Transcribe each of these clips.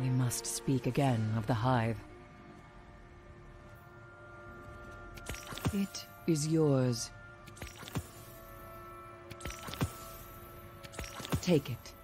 We must speak again of the Hive. It is yours. Take it.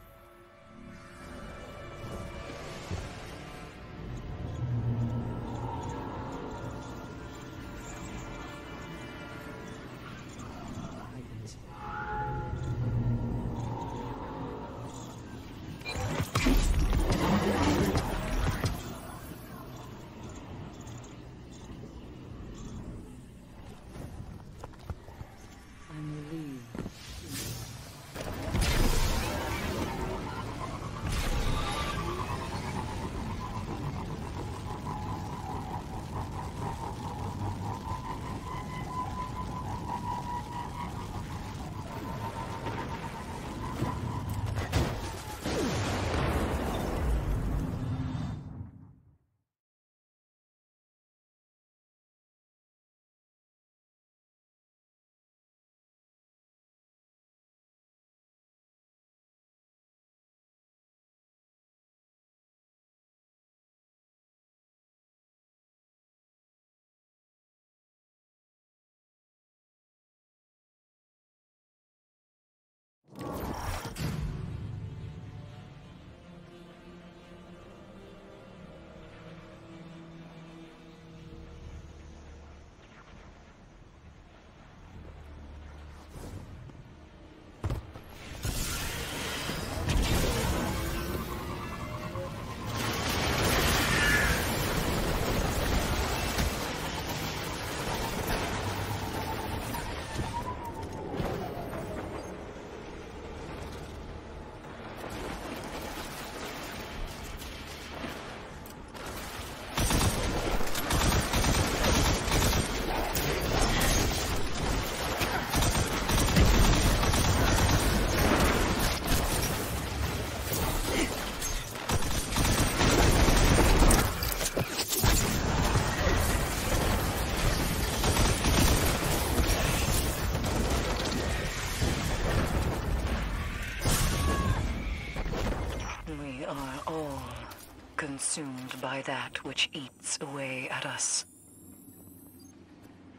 By that which eats away at us.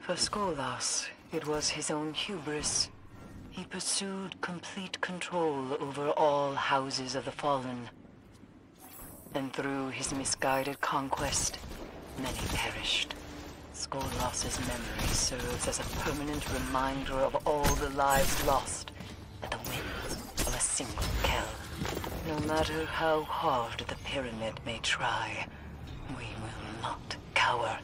For Skolas, it was his own hubris. He pursued complete control over all houses of the fallen. And through his misguided conquest, many perished. Skolas's memory serves as a permanent reminder of all the lives lost at the whim of a single Kell. No matter how hard the pyramid may try, we will not cower.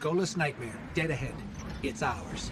Skolas Nightmare, dead ahead. It's ours.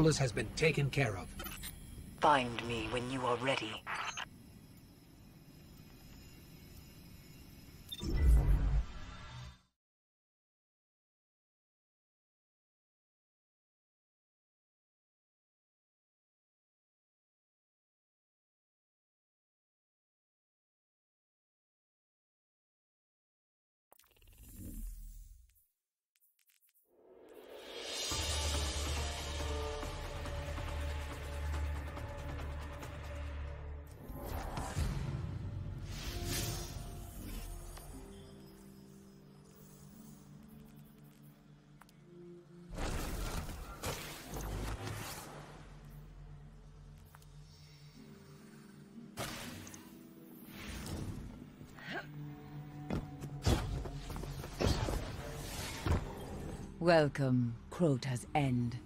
Skolas has been taken care of. Find me when you are ready. Welcome, Crota's End.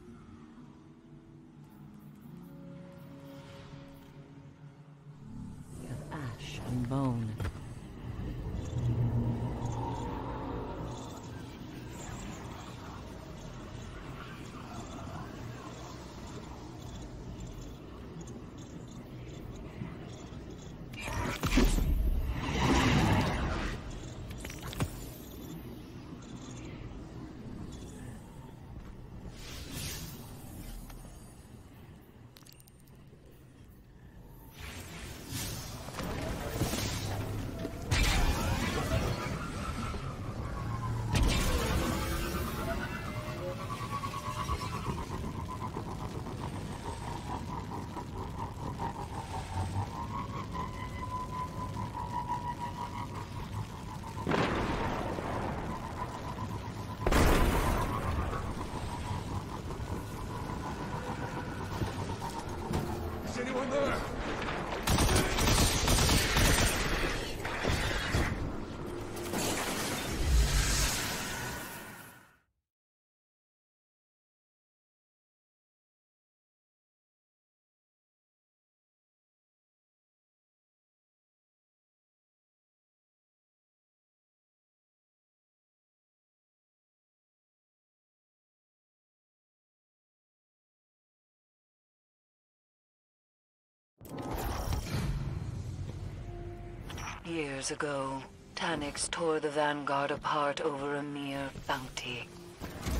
Years ago, Taniks tore the Vanguard apart over a mere bounty.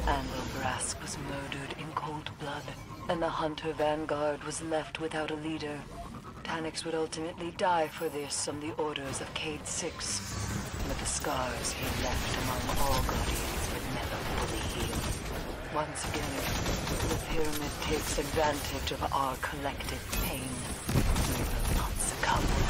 Andal Brask was murdered in cold blood, and the Hunter Vanguard was left without a leader. Taniks would ultimately die for this on the orders of Cayde Six, but the scars he left among all Guardians would never fully heal. Once again, the Pyramid takes advantage of our collective pain. We will not succumb.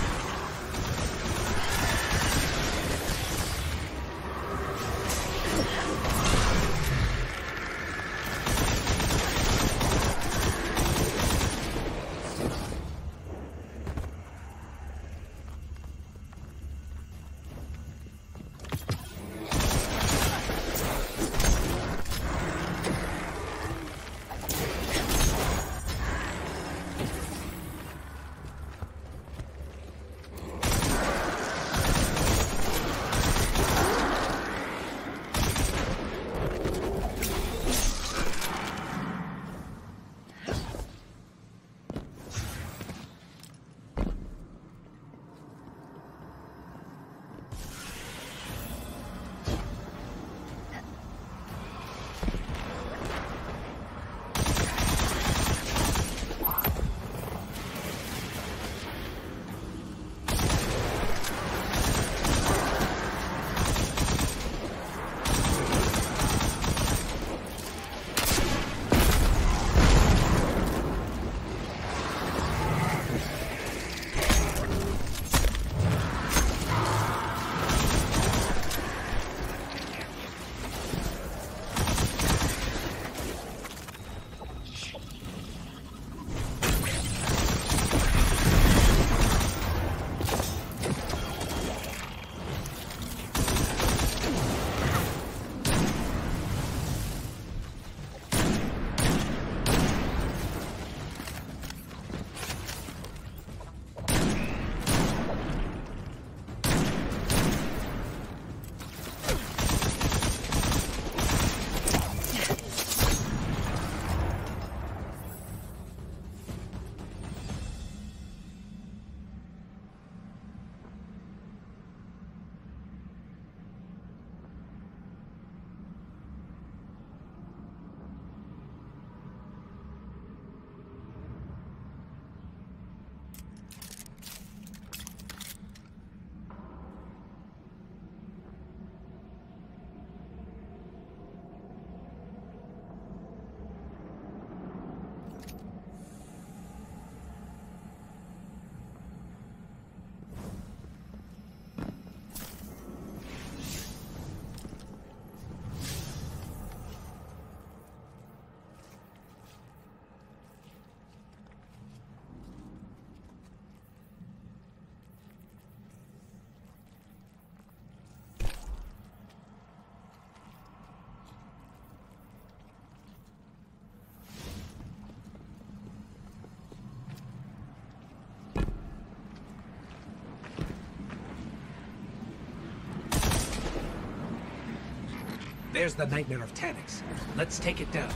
There's the Nightmare of Taniks. Let's take it down.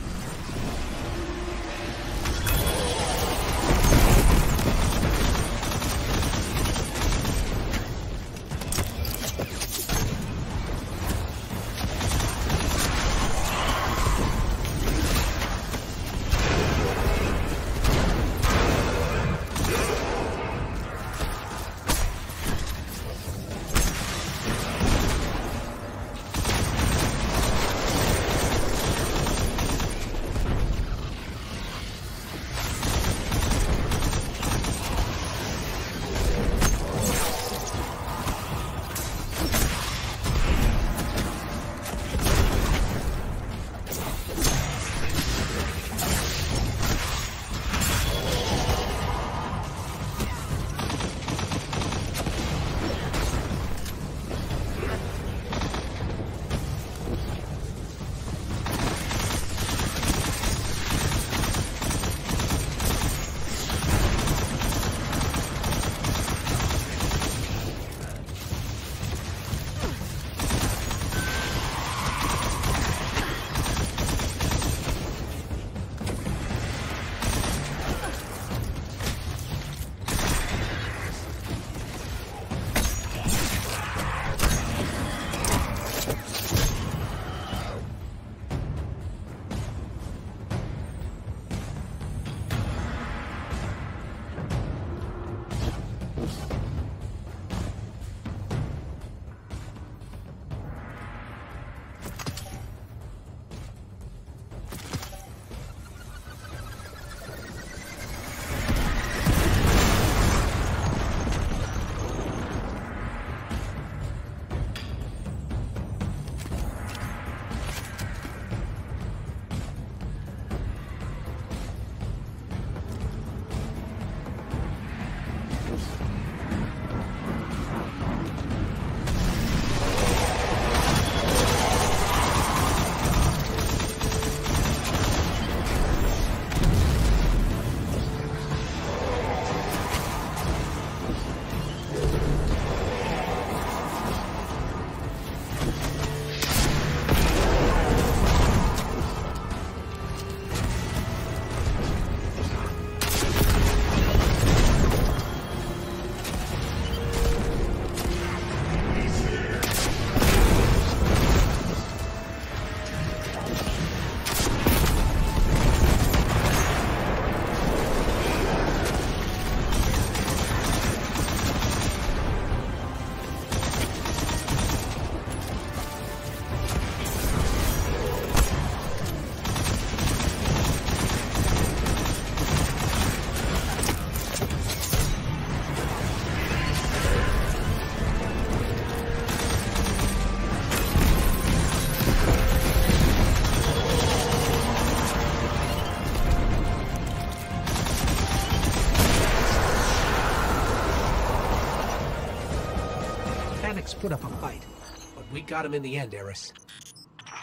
Got him in the end, Eris.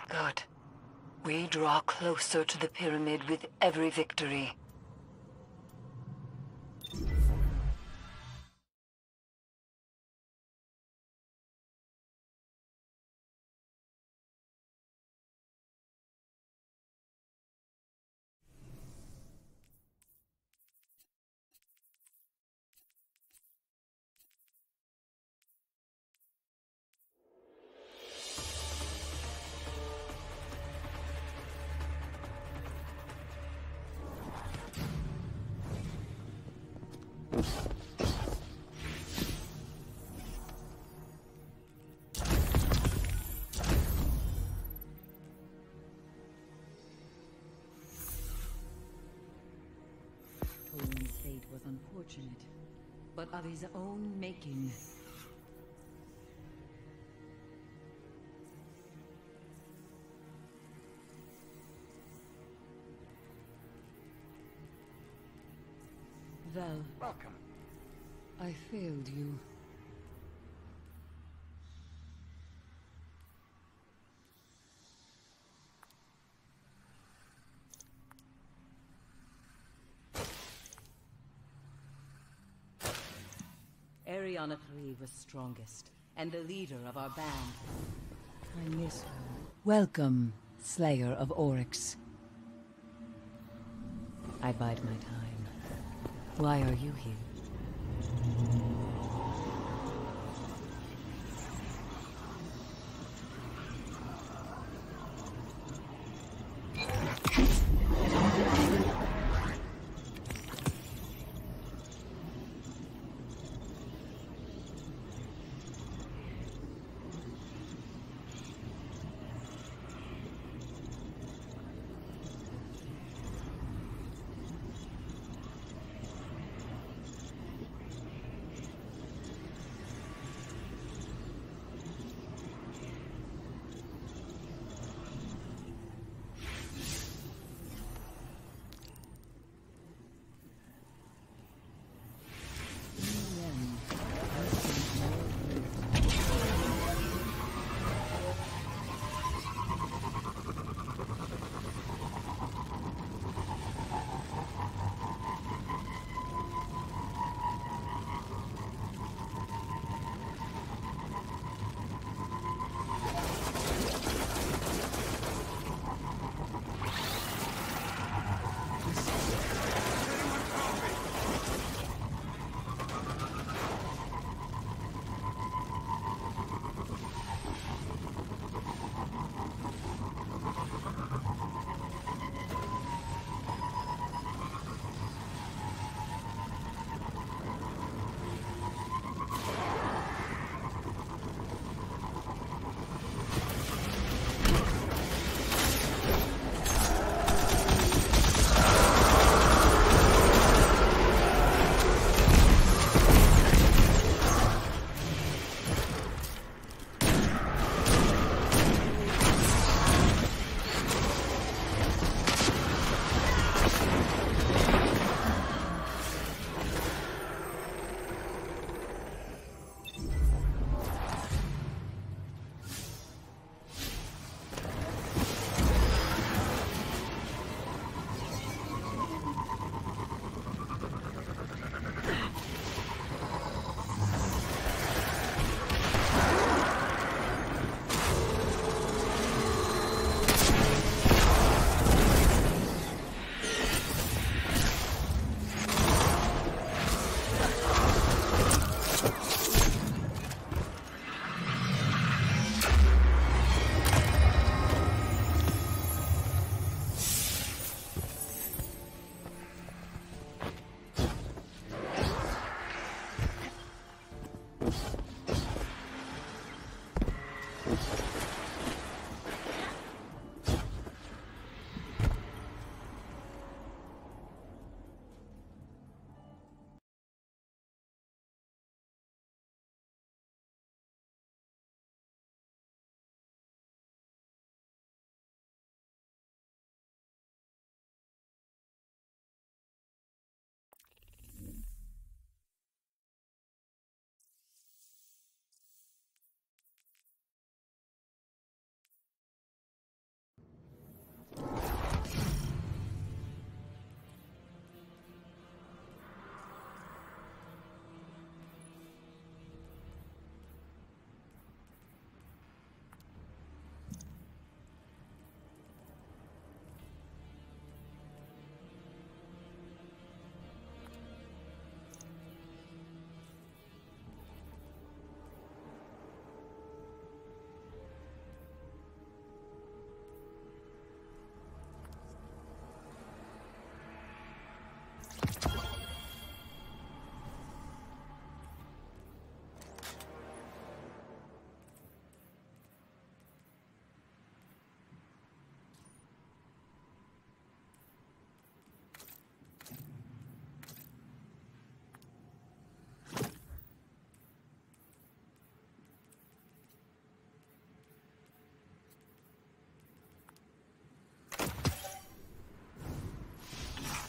Good. We draw closer to the pyramid with every victory. But of his own making. Vell, Welcome. I failed you. Eriana 3 was strongest, and the leader of our band. I miss her. Welcome, Slayer of Oryx. I bide my time. Why are you here?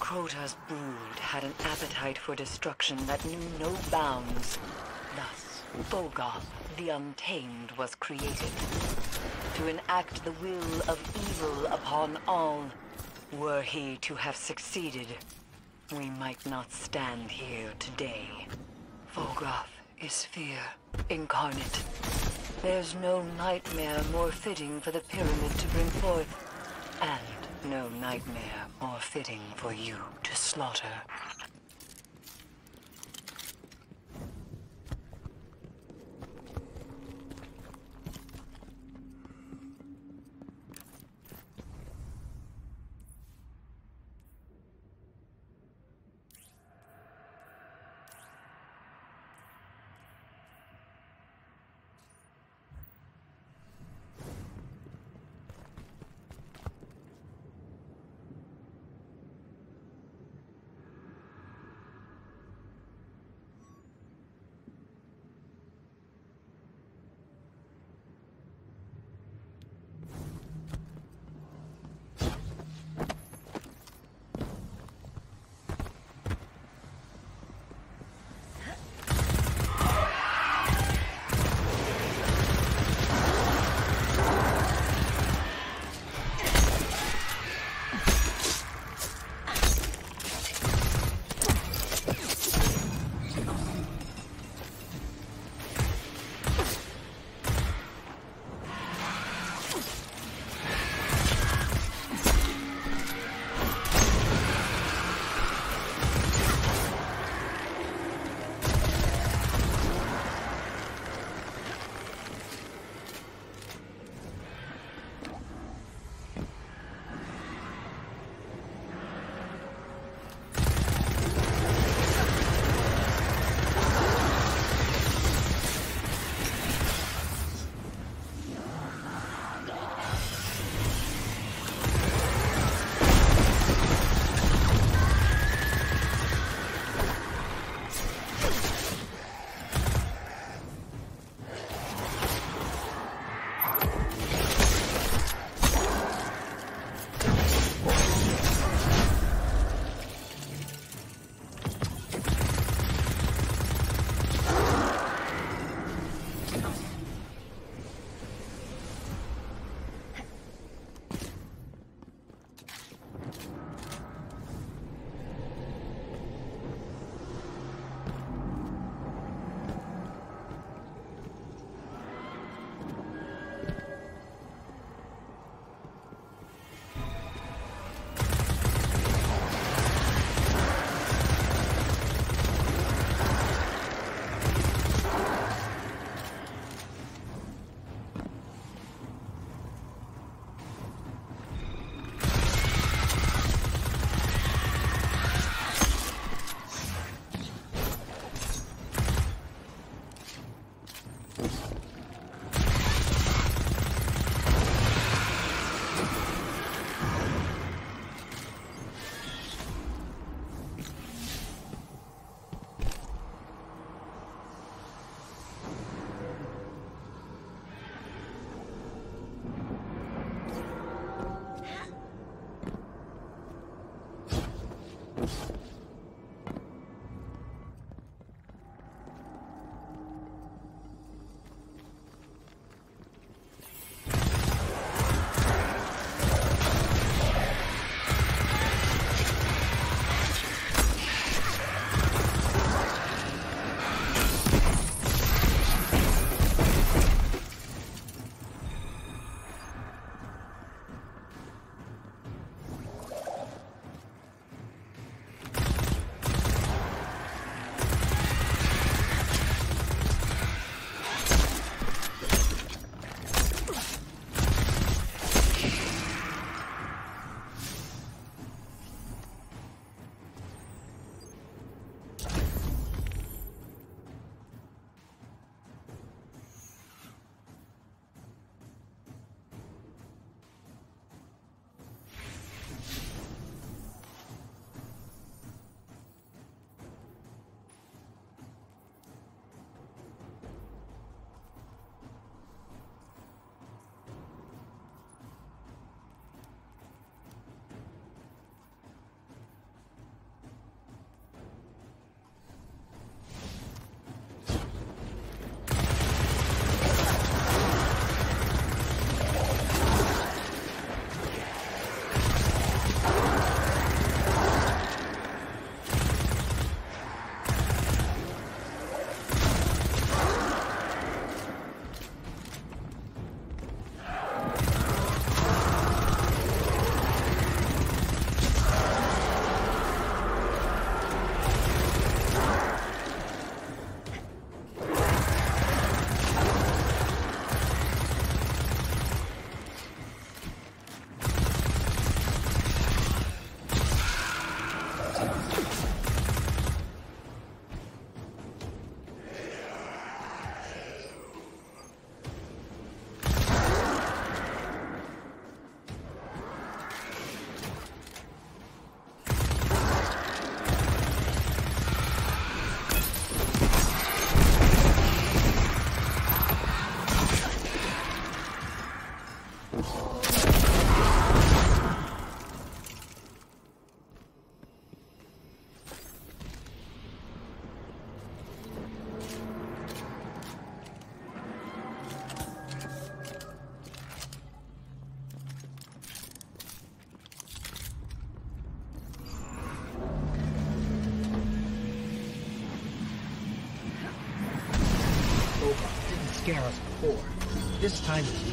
Crota's brood had an appetite for destruction that knew no bounds. Thus, Phogoth, the Untamed, was created. To enact the will of evil upon all. Were he to have succeeded, we might not stand here today. Phogoth is fear incarnate. There's no nightmare more fitting for the pyramid to bring forth, and no nightmare more fitting for you to slaughter.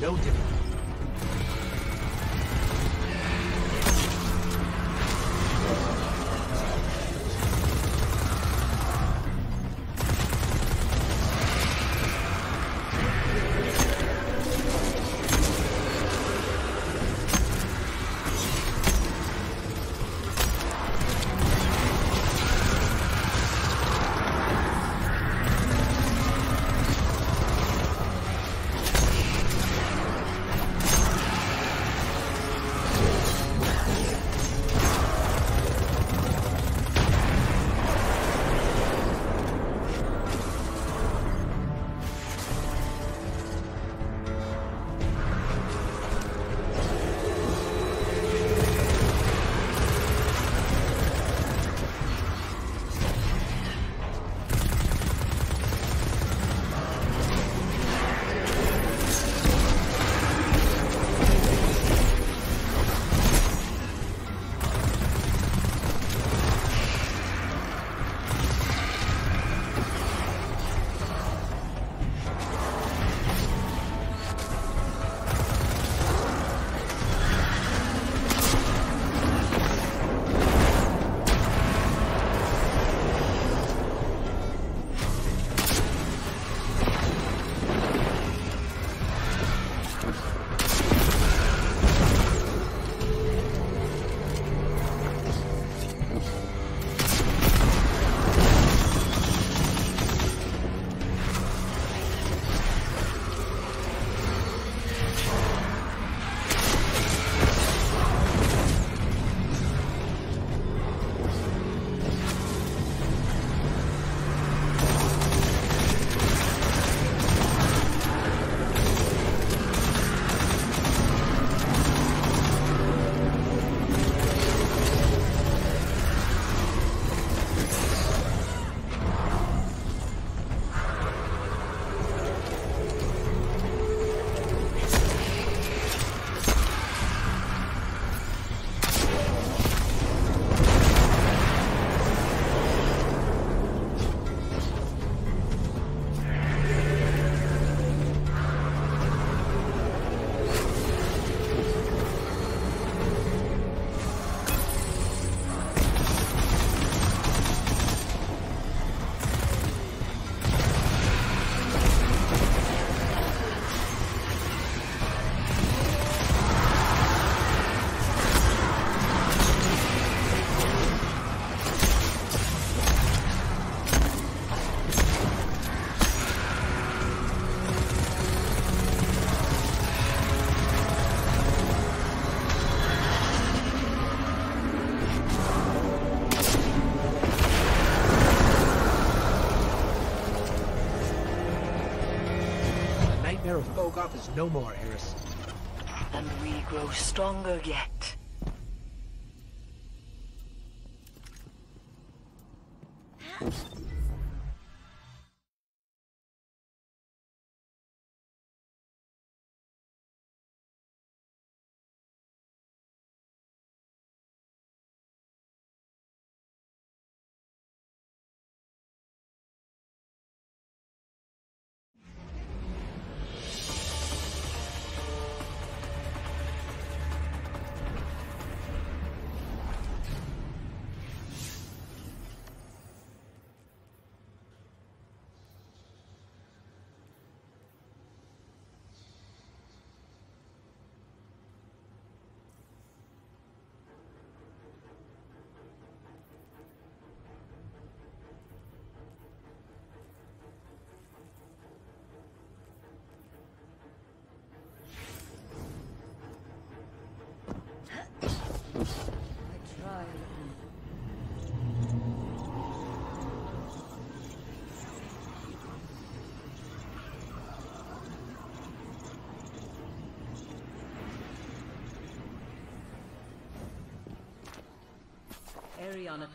No different. No more, Eris. And we grow stronger yet. Eriana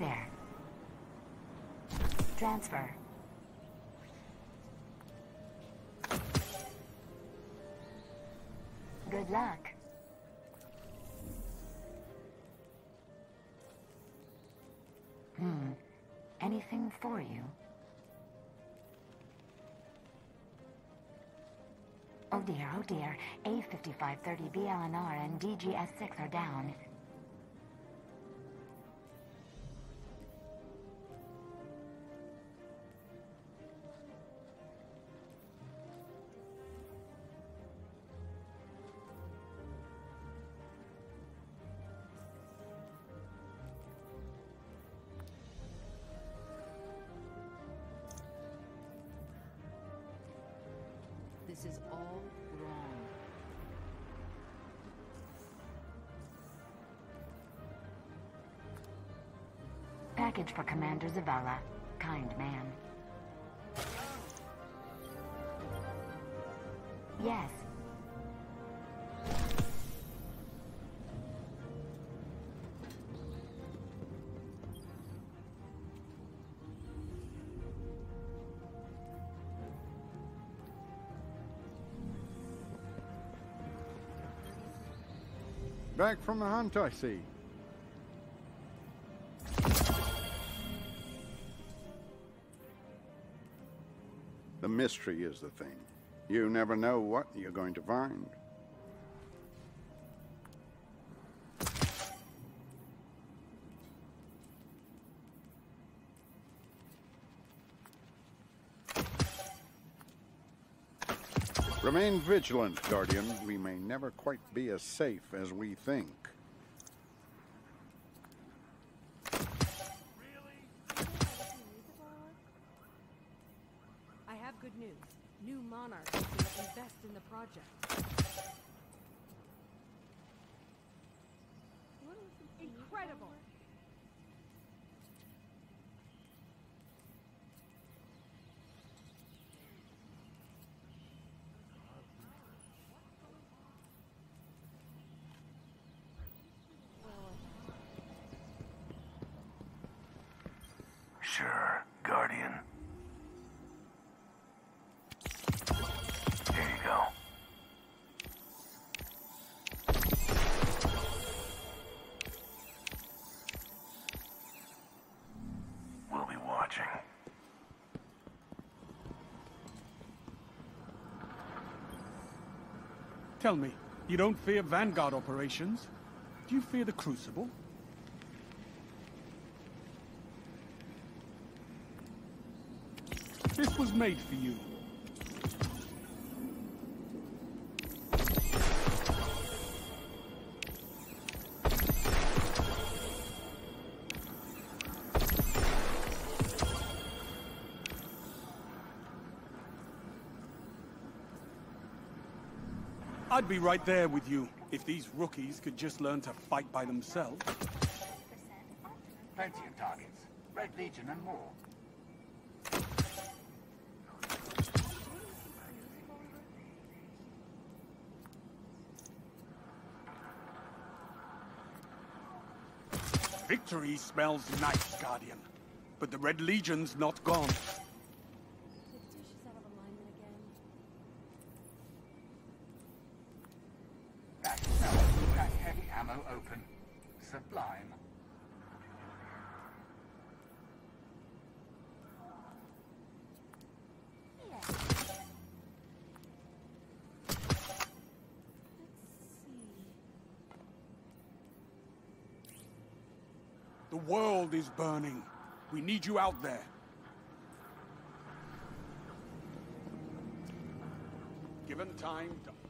there. Transfer. Good luck. Hmm. Anything for you? Oh dear, oh dear. A5530 BLNR and DGS-6 are down. Package for Commander Zavala. Kind man. Yes. Back from the hunt, I see. Mystery is the thing. You never know what you're going to find. Remain vigilant, Guardian. We may never quite be as safe as we think. Tell me, you don't fear Vanguard operations? Do you fear the Crucible? This was made for you. I'd be right there with you if these rookies could just learn to fight by themselves. Plenty of targets. Red Legion and more. Victory smells nice, Guardian. But the Red Legion's not gone. Did dishes out of alignment again? That cell crack heavy ammo open. Sublime. The world is burning. We need you out there. Given time to...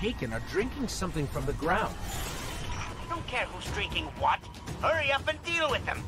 taken are drinking something from the ground. I don't care who's drinking what. Hurry up and deal with them.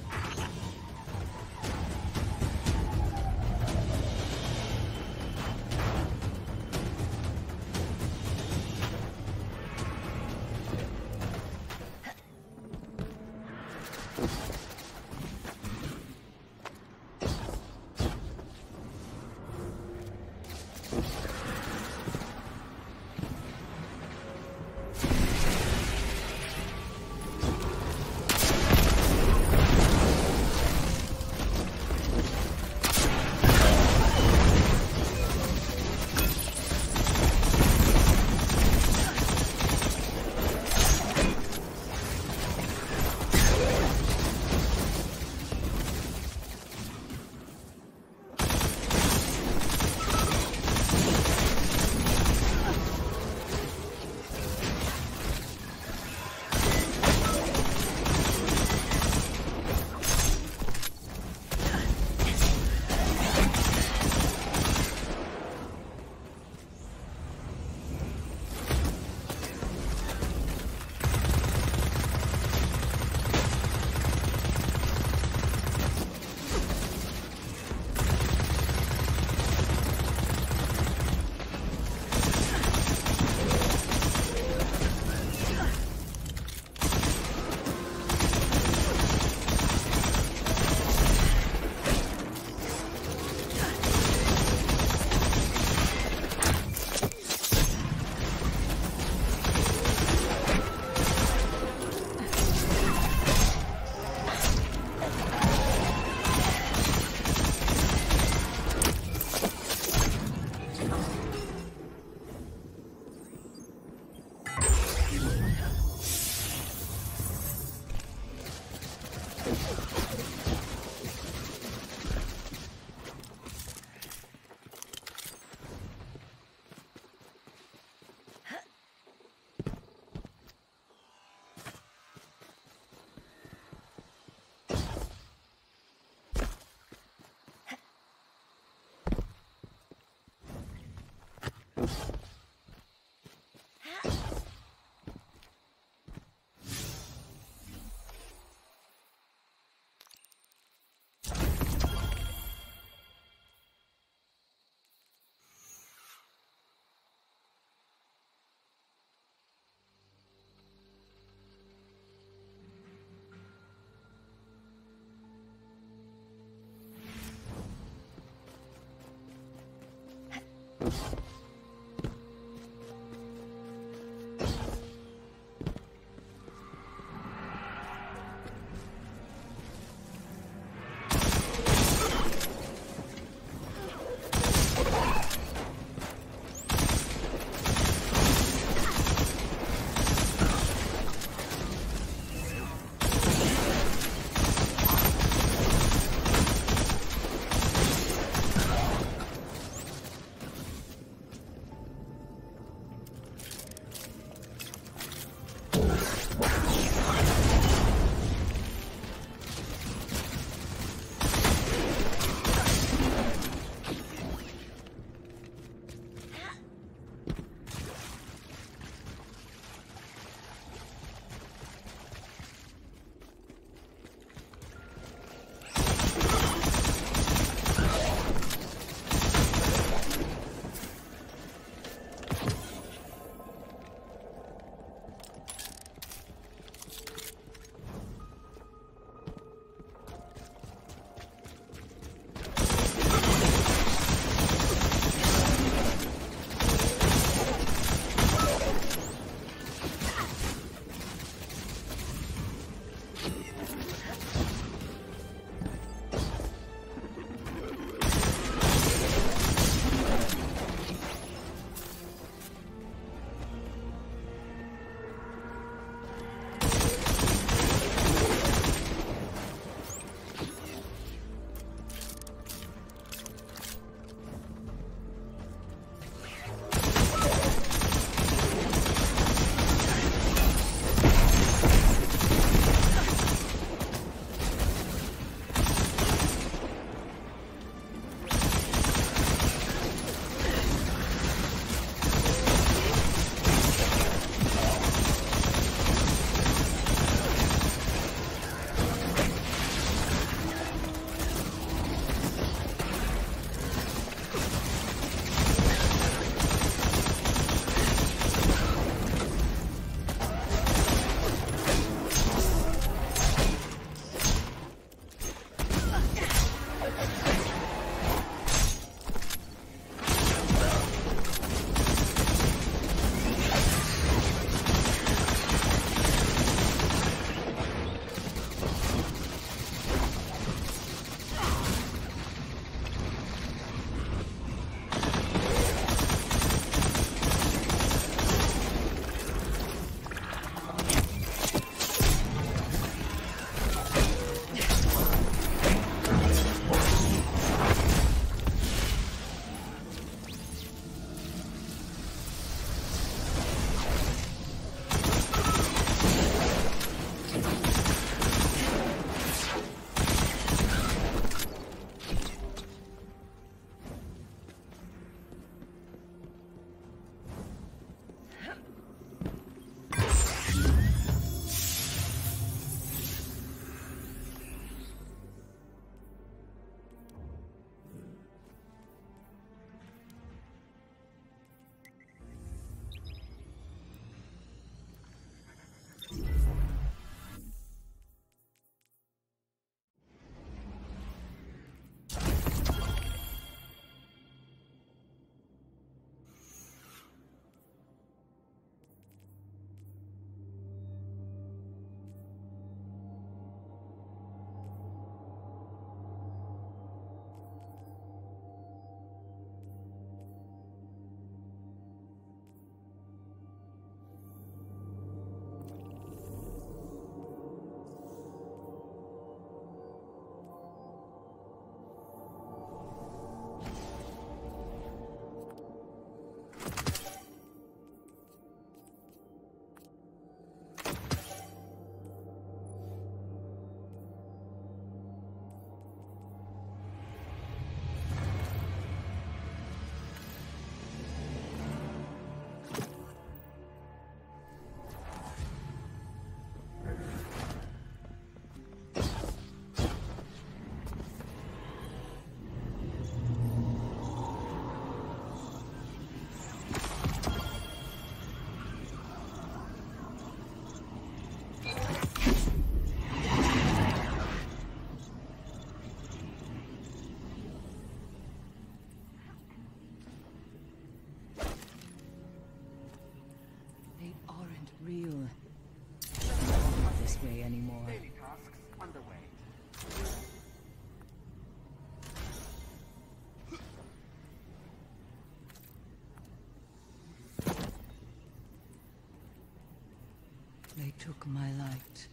Took my light.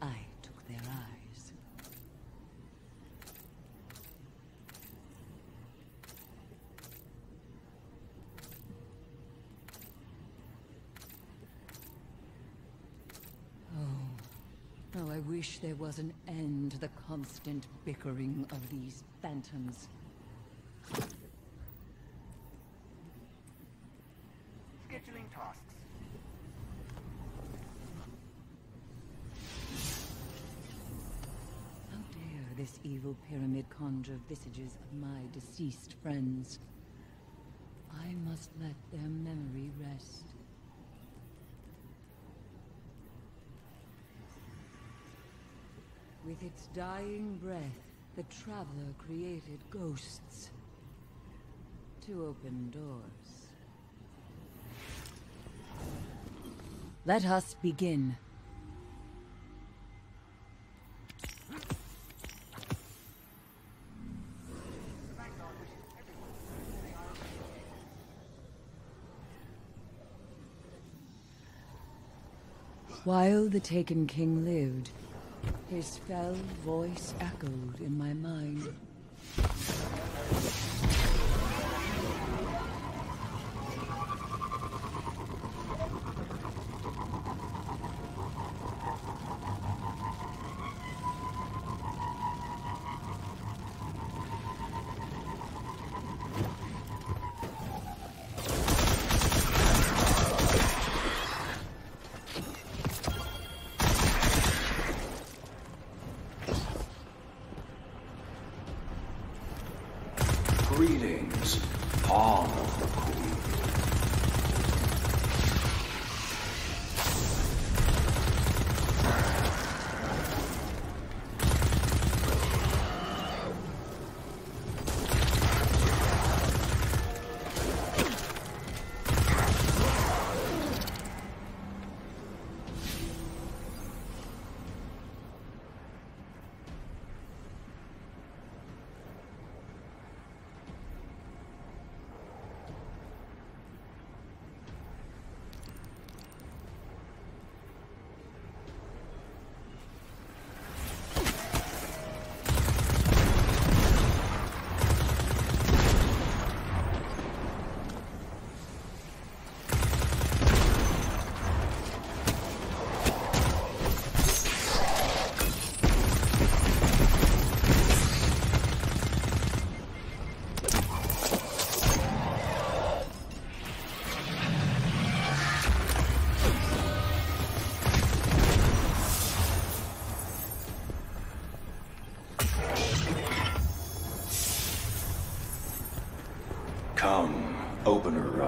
I took their eyes. Oh, how I wish there was an end to the constant bickering of these phantoms. Scheduling tasks. How dare this evil pyramid conjure visages of my deceased friends? I must let their memory rest. With its dying breath, the Traveler created ghosts to open doors. Let us begin. While the Taken King lived, his fell voice echoed in my mind.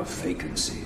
Of vacancies.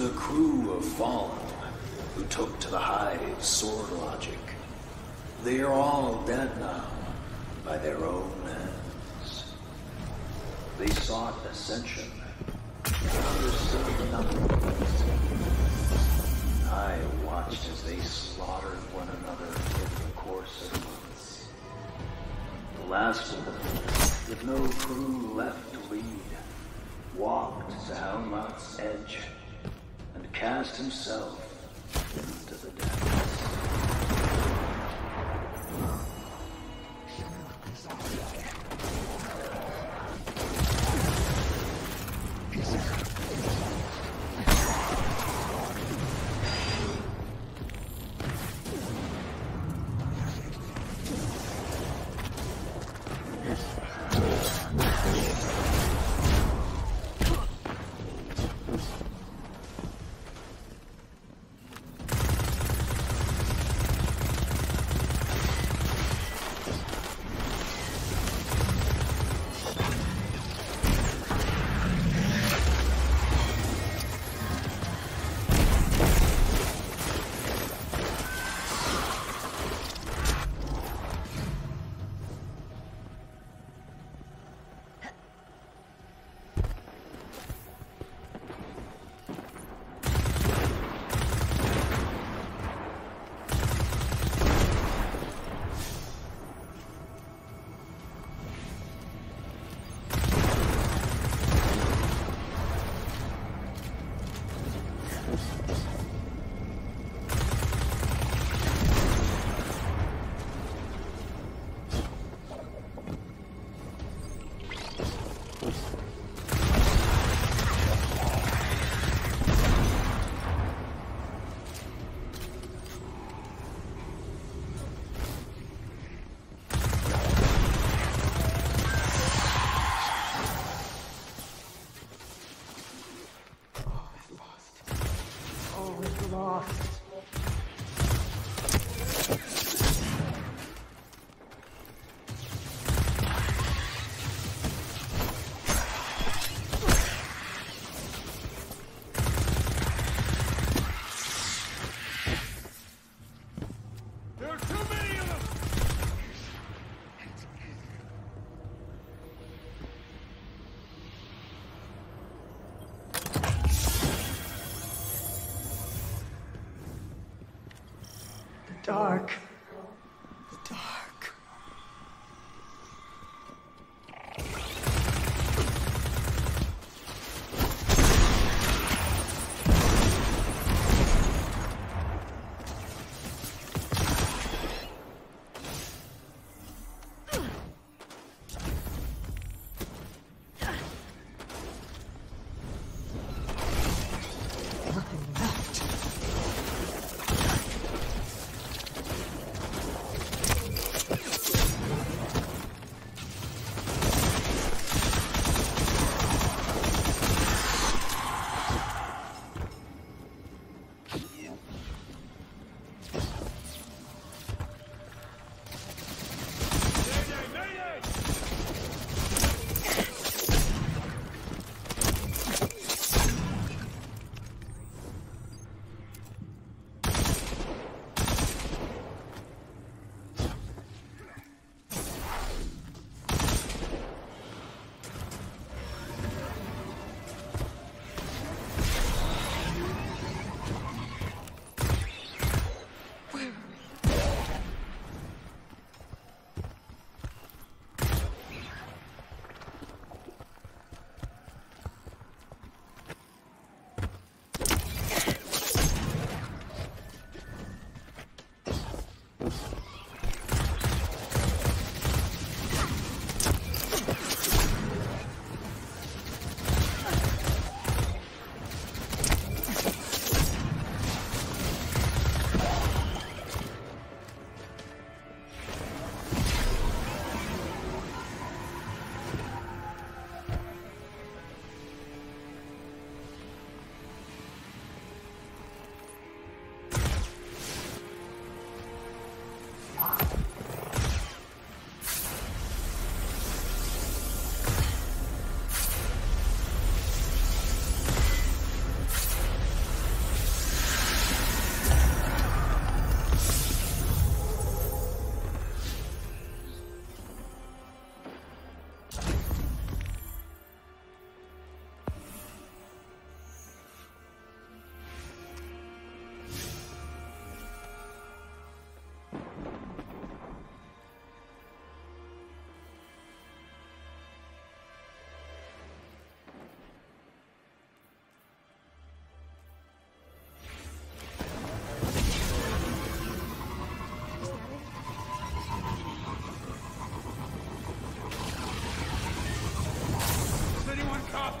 Was a crew of fallen who took to the hive sword logic. They are all dead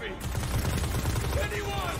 anyone?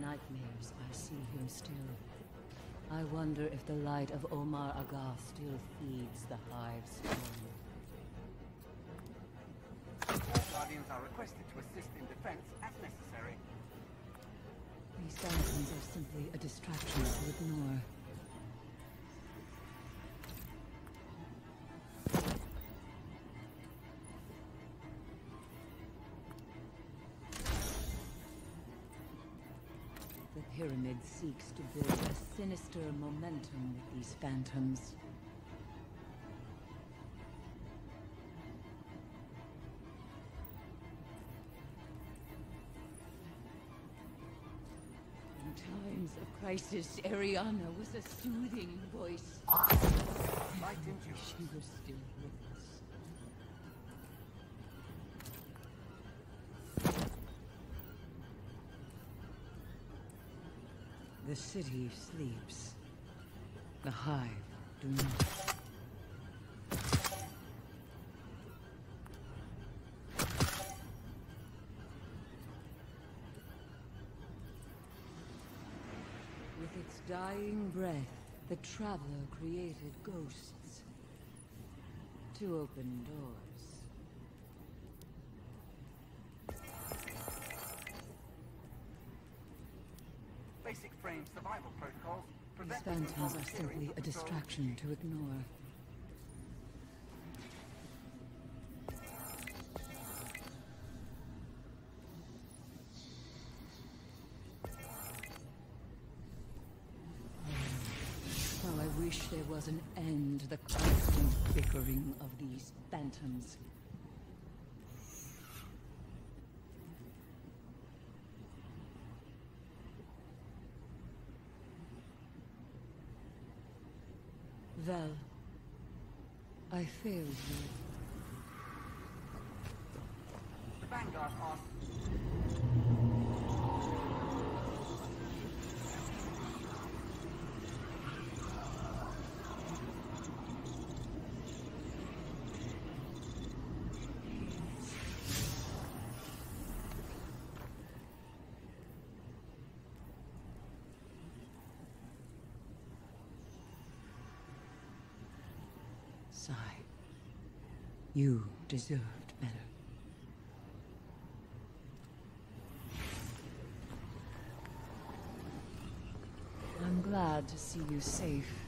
Nightmares, I see him still. I wonder if the light of Omar Aga still feeds the Hive's. All Guardians are requested to assist in defense as necessary. These phantoms are simply a distraction to ignore. Pyramid seeks to build a sinister momentum with these phantoms. In times of crisis, Eriana was a soothing voice. Light endures. She was still with us. The city sleeps. The hive do not. With its dying breath, the traveler created ghosts to open doors. Phantoms are simply a distraction to ignore. How I wish there was an end to the constant bickering of these phantoms. Vell, I failed you. The Vanguard asks Sigh. You deserved better. I'm glad to see you safe.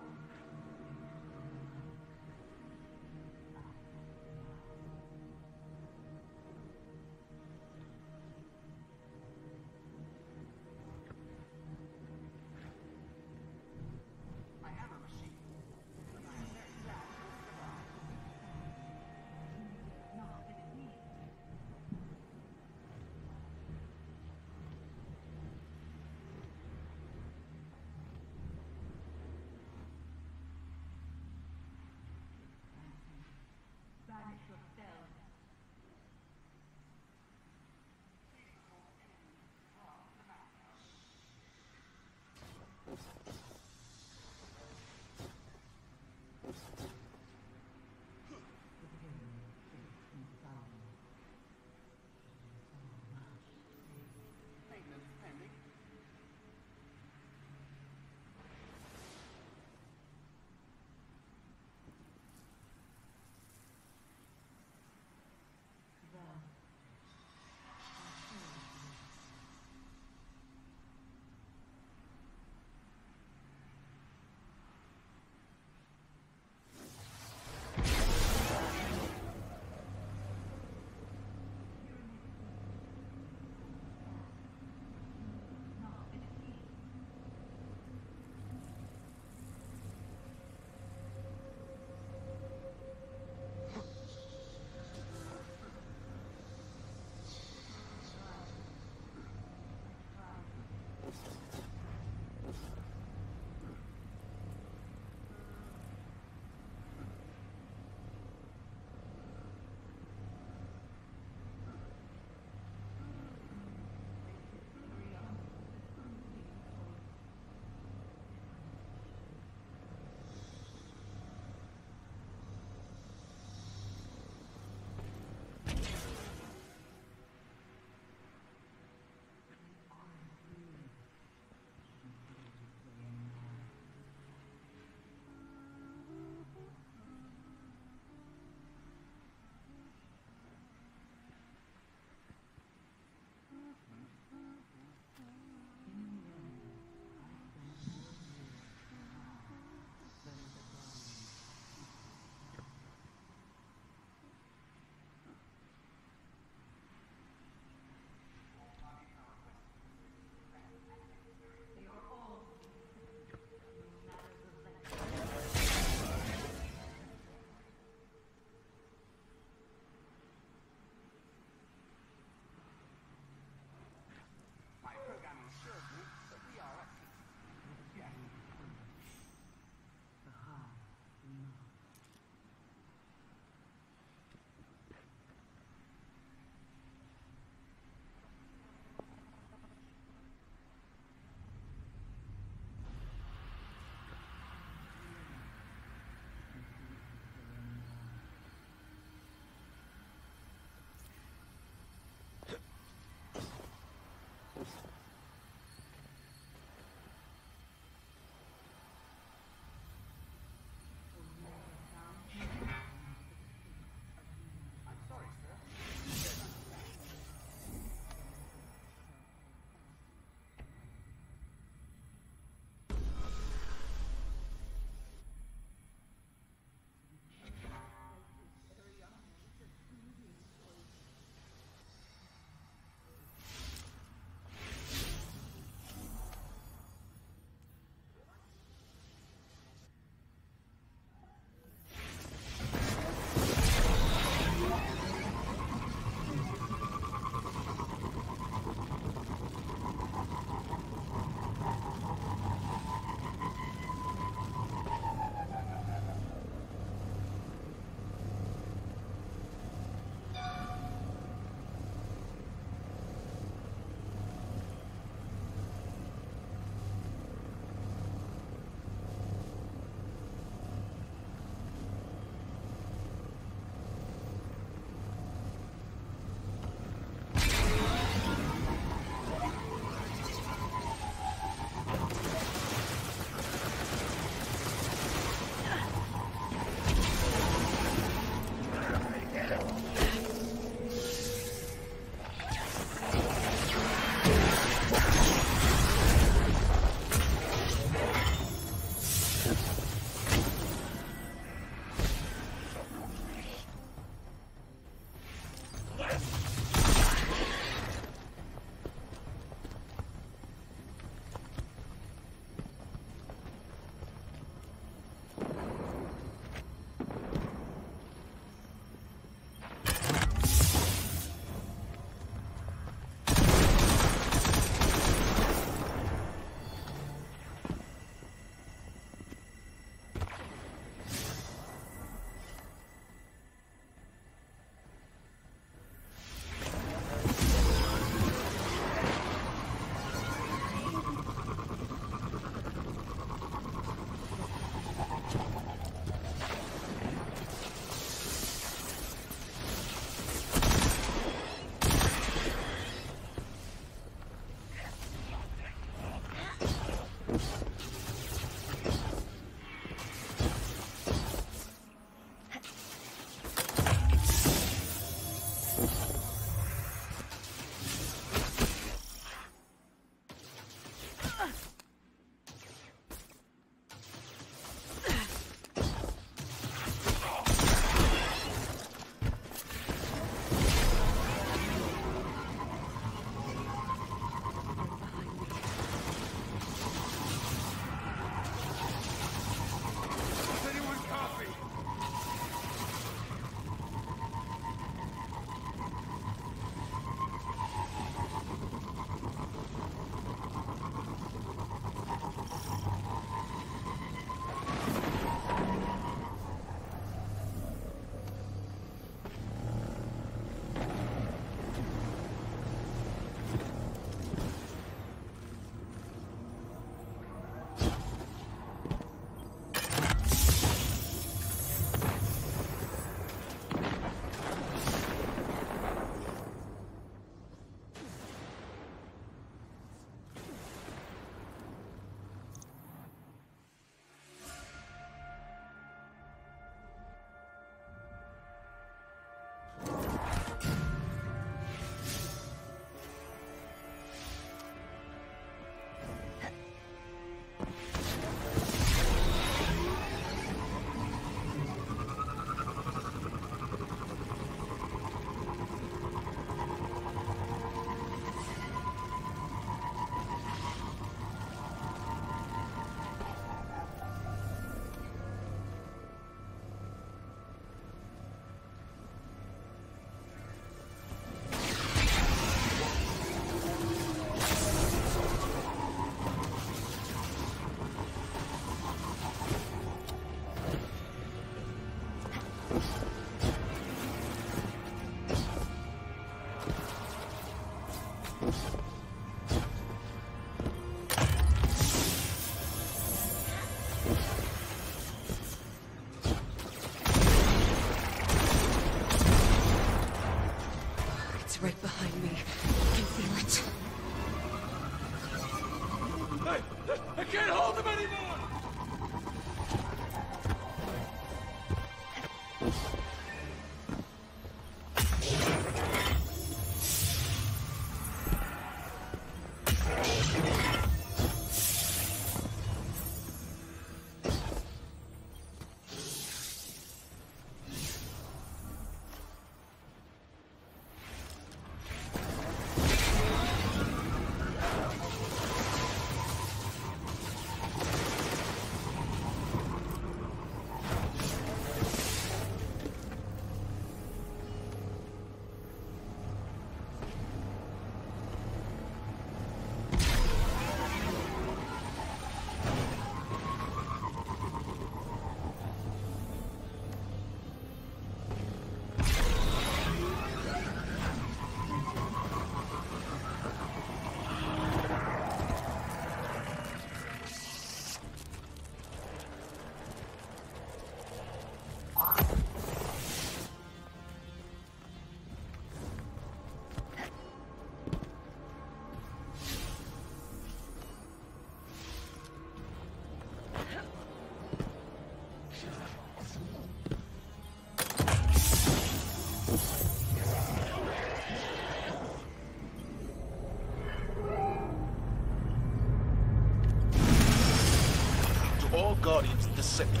The sector.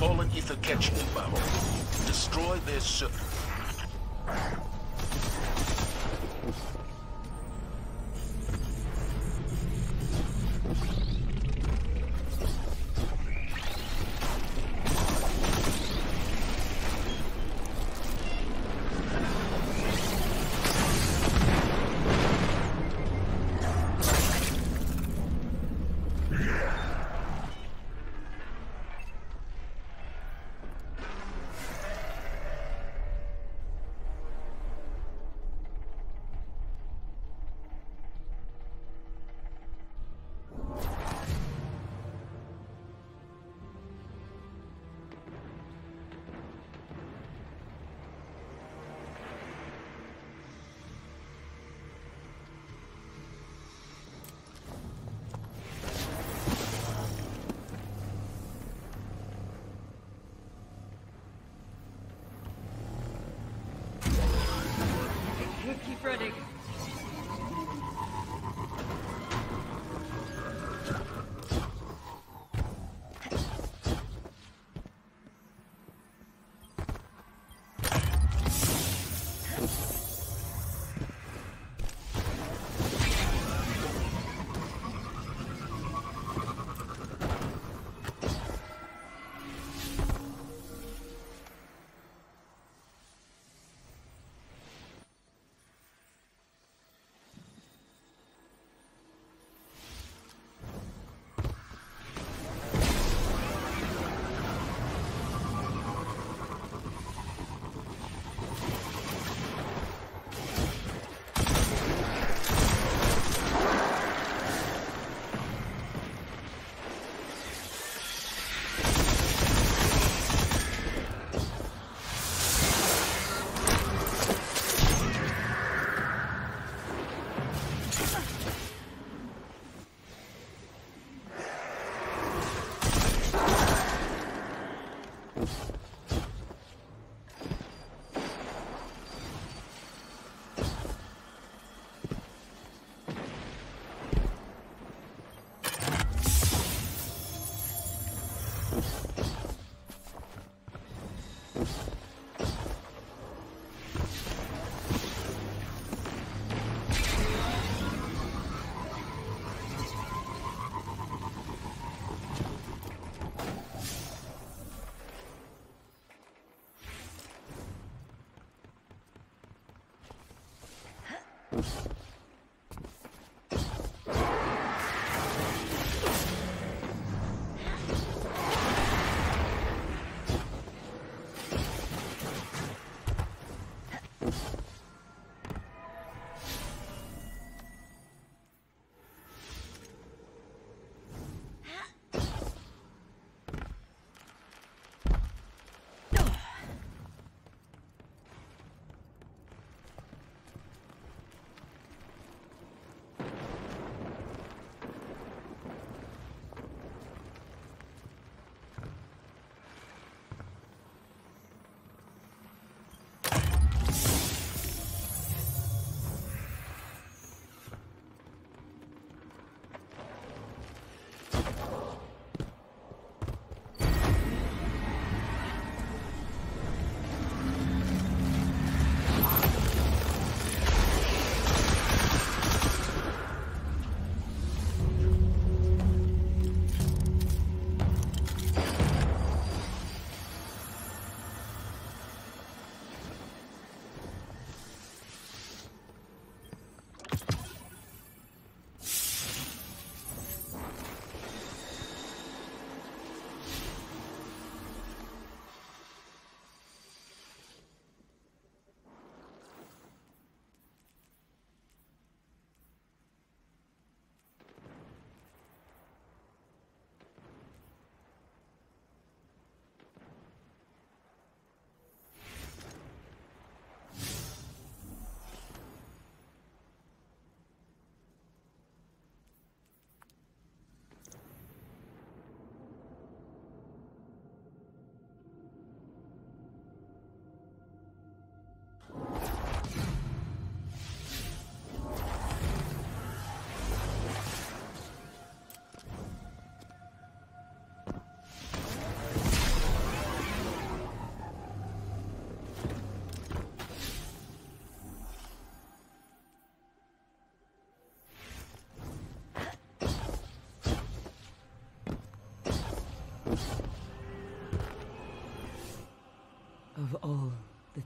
Fallen Ether catch inbound. Destroy their ship.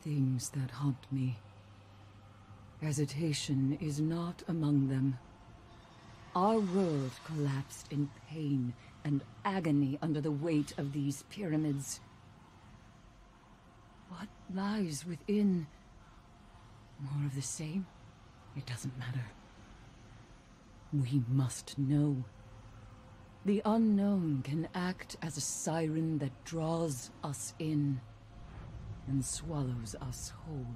Things that haunt me. Hesitation is not among them. Our world collapsed in pain and agony under the weight of these pyramids. What lies within? More of the same? It doesn't matter. We must know. The unknown can act as a siren that draws us in and swallows us whole.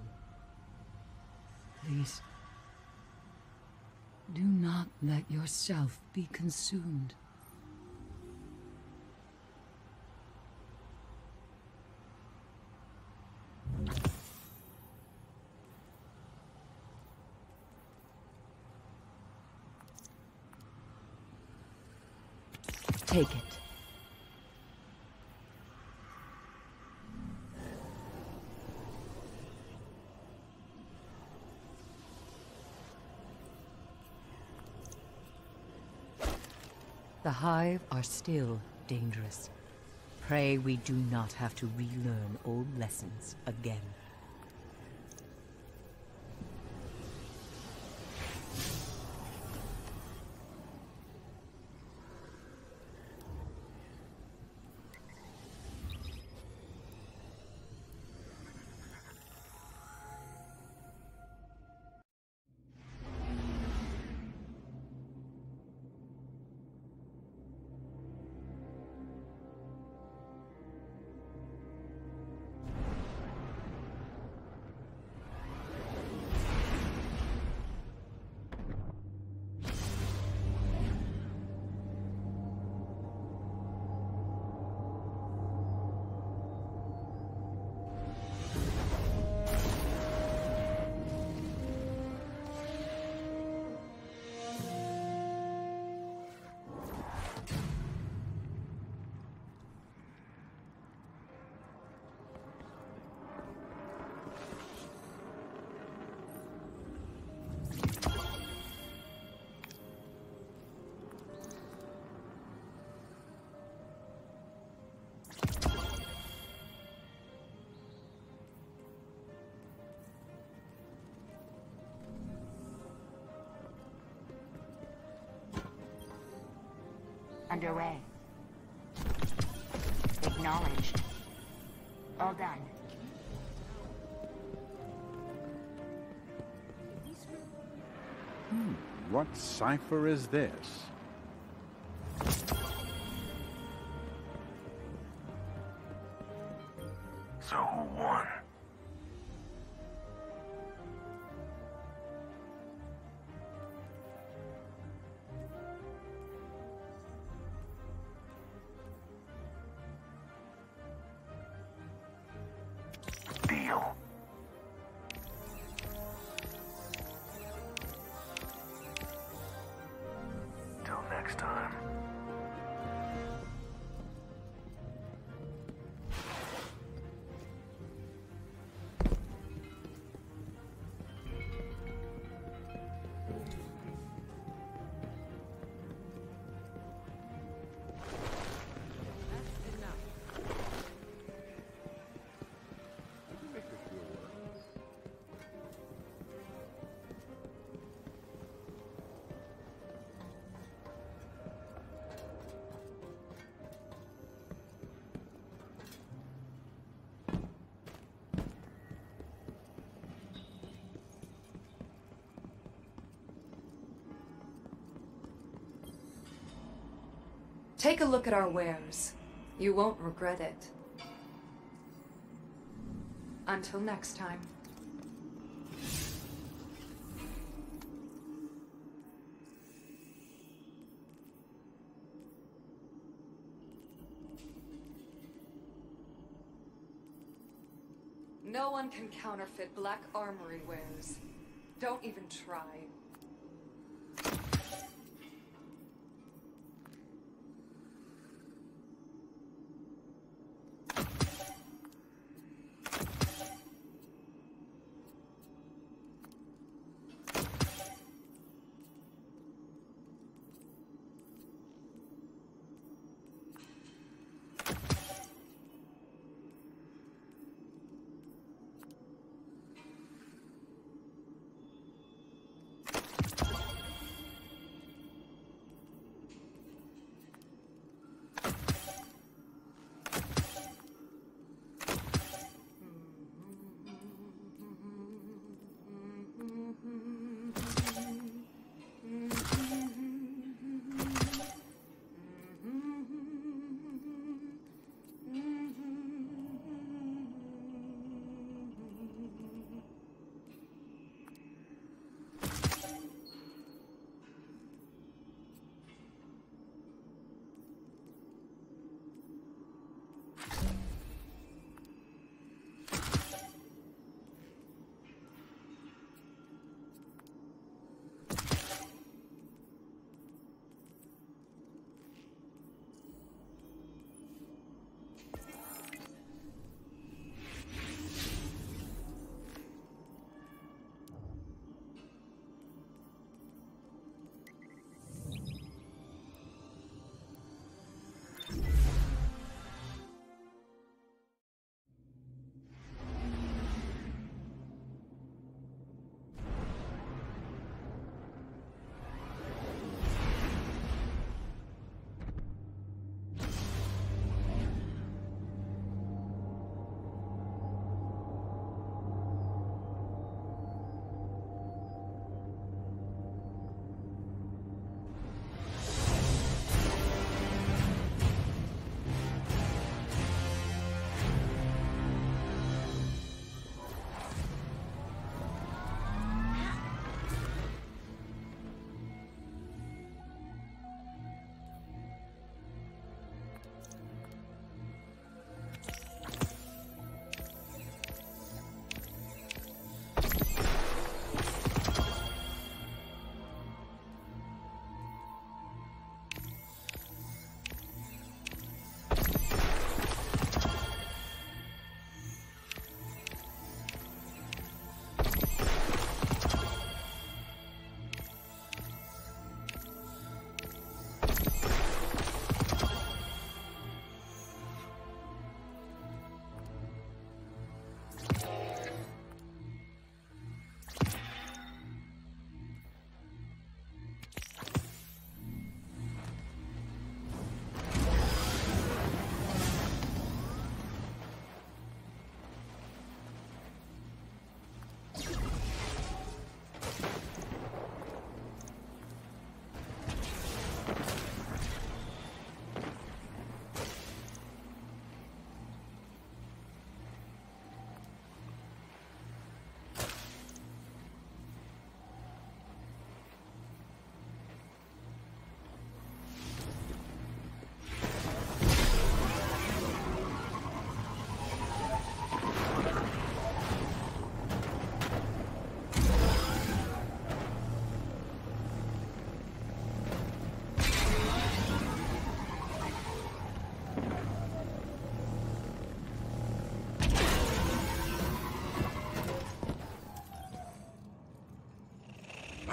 Please, do not let yourself be consumed. Take it. Hive are still dangerous. Pray we do not have to relearn old lessons again. Underway. Acknowledged. All done. Hmm, what cipher is this? Take a look at our wares. You won't regret it. Until next time. No one can counterfeit Black Armory wares. Don't even try.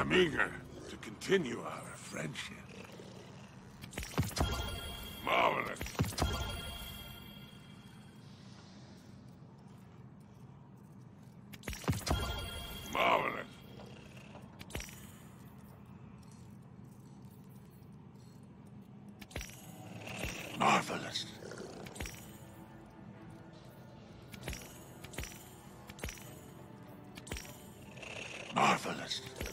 am eager to continue our friendship. Marvelous. Marvelous. Marvelous. Marvelous.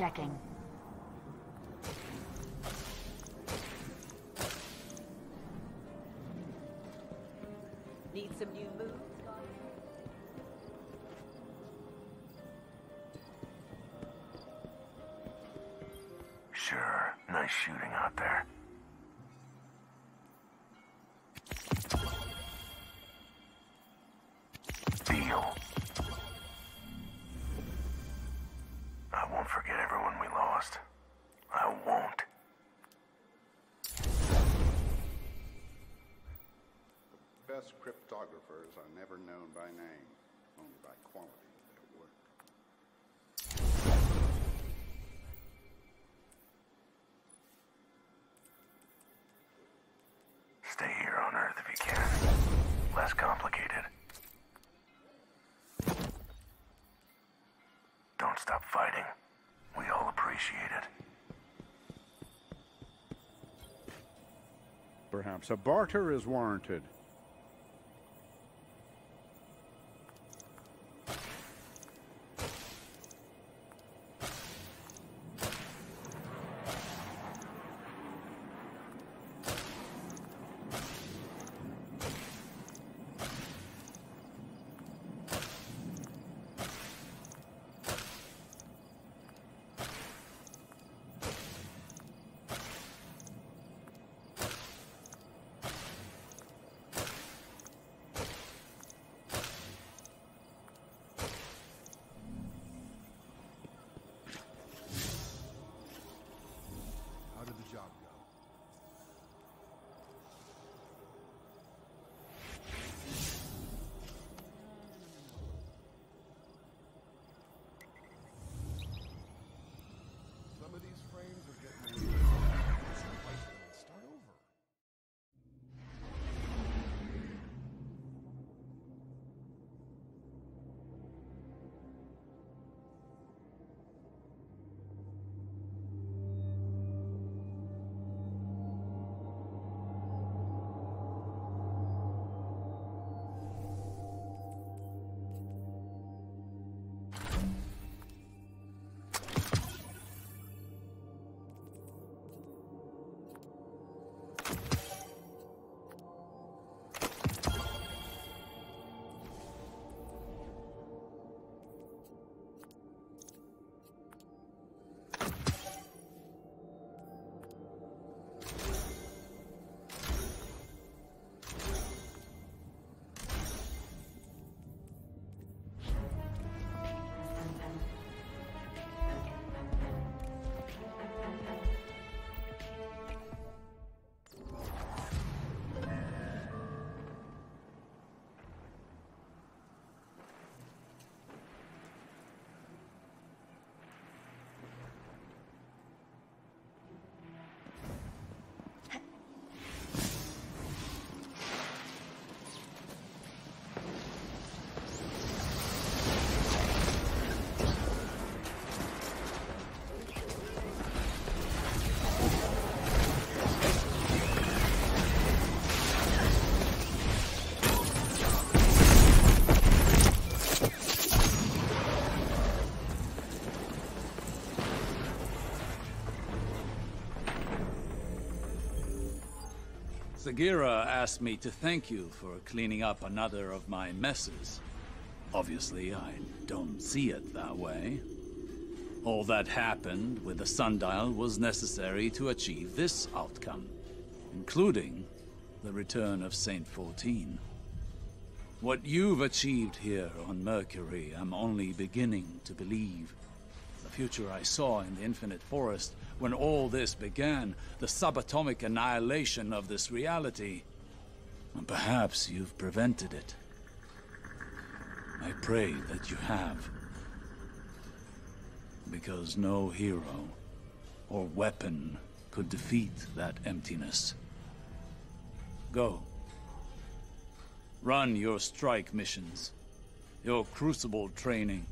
Checking. Need some new moves? Best cryptographers are never known by name, only by quality of their work. Stay here on Earth if you can. Less complicated. Don't stop fighting. We all appreciate it. Perhaps a barter is warranted. Sagira asked me to thank you for cleaning up another of my messes. Obviously, I don't see it that way. All that happened with the sundial was necessary to achieve this outcome, including the return of Saint 14. What you've achieved here on Mercury, I'm only beginning to believe. The future I saw in the Infinite Forest when all this began, the subatomic annihilation of this reality. And perhaps you've prevented it. I pray that you have. Because no hero or weapon could defeat that emptiness. Go. Run your strike missions, your crucible training.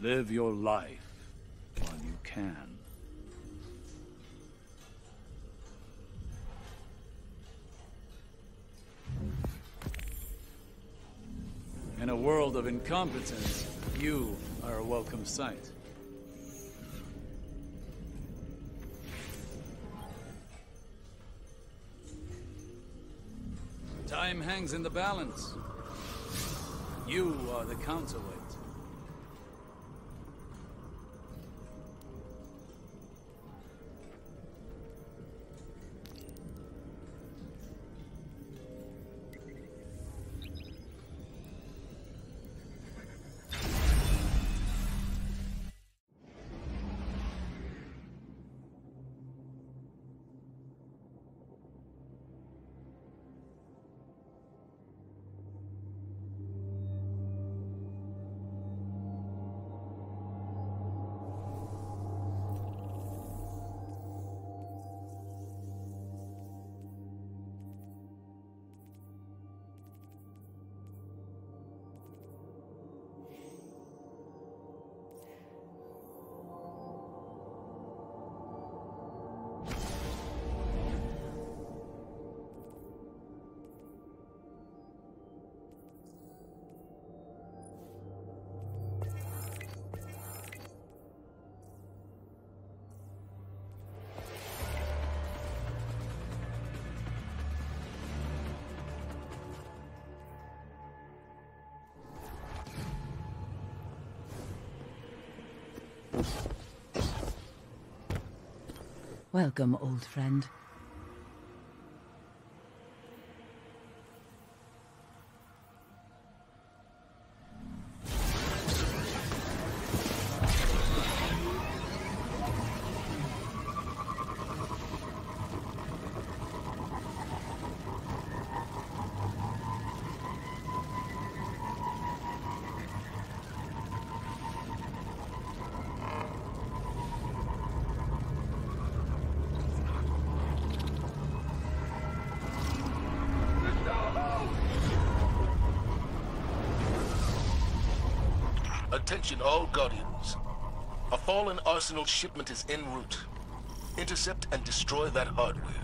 Live your life while you can. In a world of incompetence, you are a welcome sight. Time hangs in the balance. You are the counterweight. Welcome, old friend. Attention all Guardians. A fallen Arsenal shipment is en route. Intercept and destroy that hardware.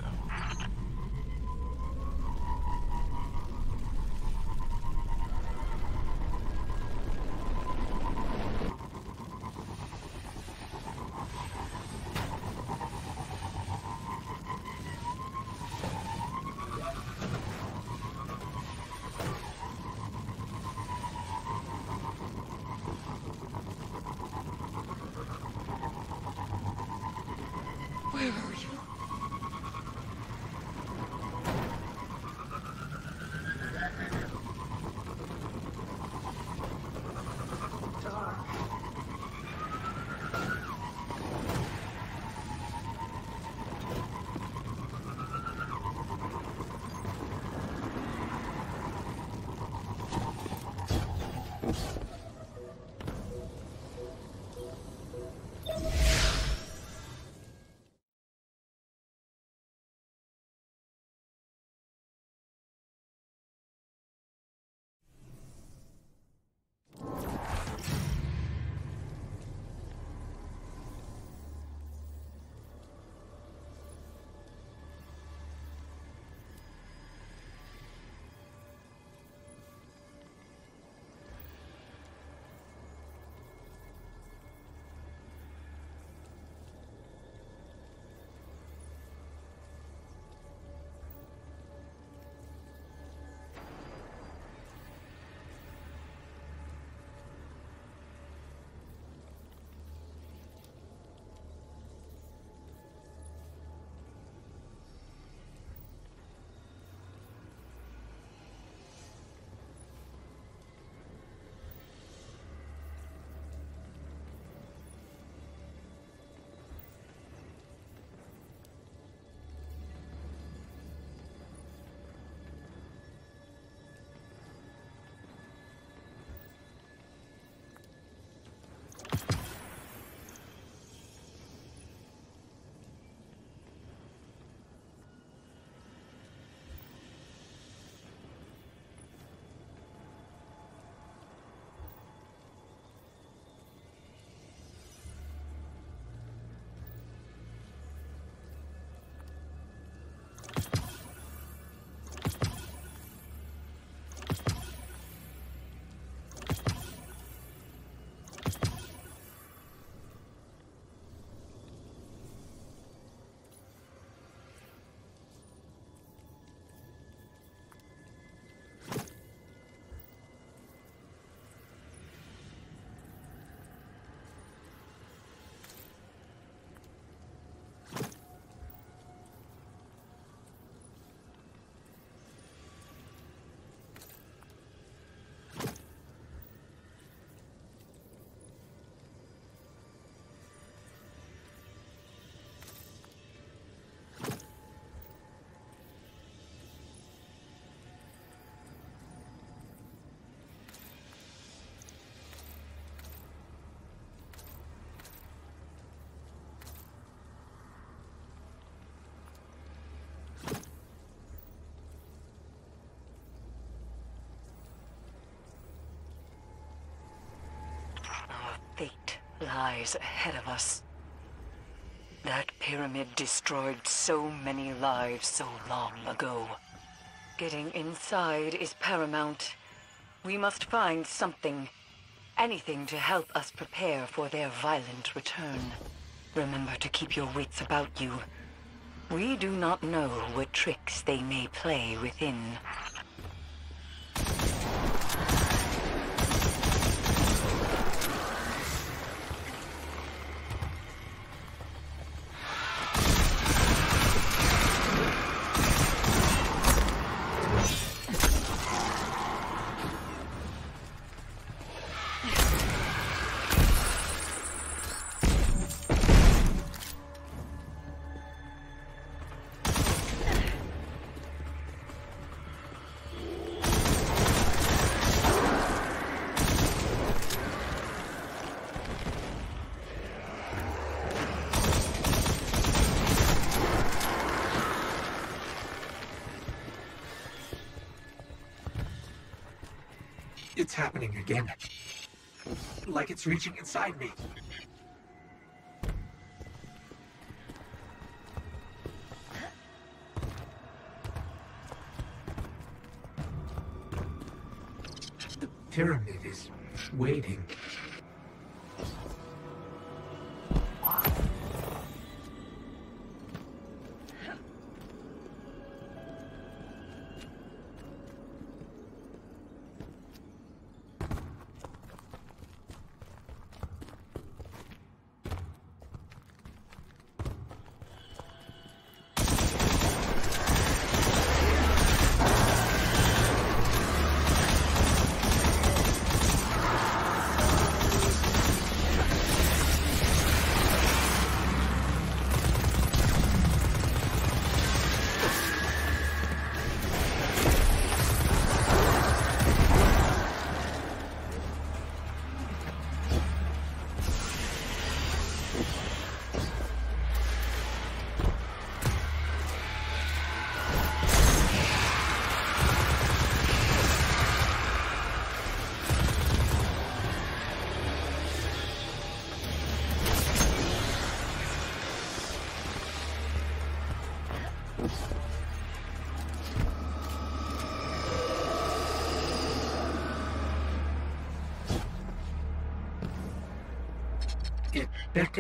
Lies ahead of us. That pyramid destroyed so many lives so long ago. Getting inside is paramount. We must find something, anything to help us prepare for their violent return. Remember to keep your wits about you. We do not know what tricks they may play within. It's happening again. Like it's reaching inside me.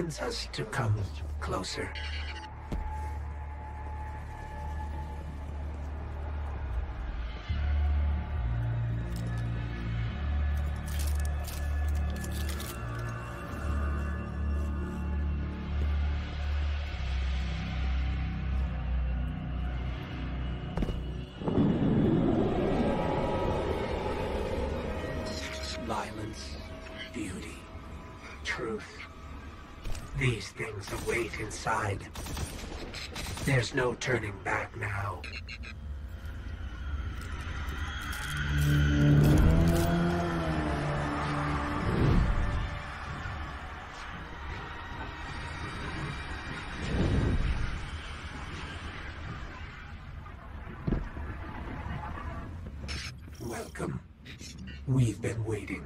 Beckons us to come closer. There's no turning back now. Welcome. We've been waiting.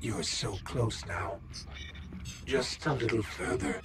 You're so close now. Just a little further.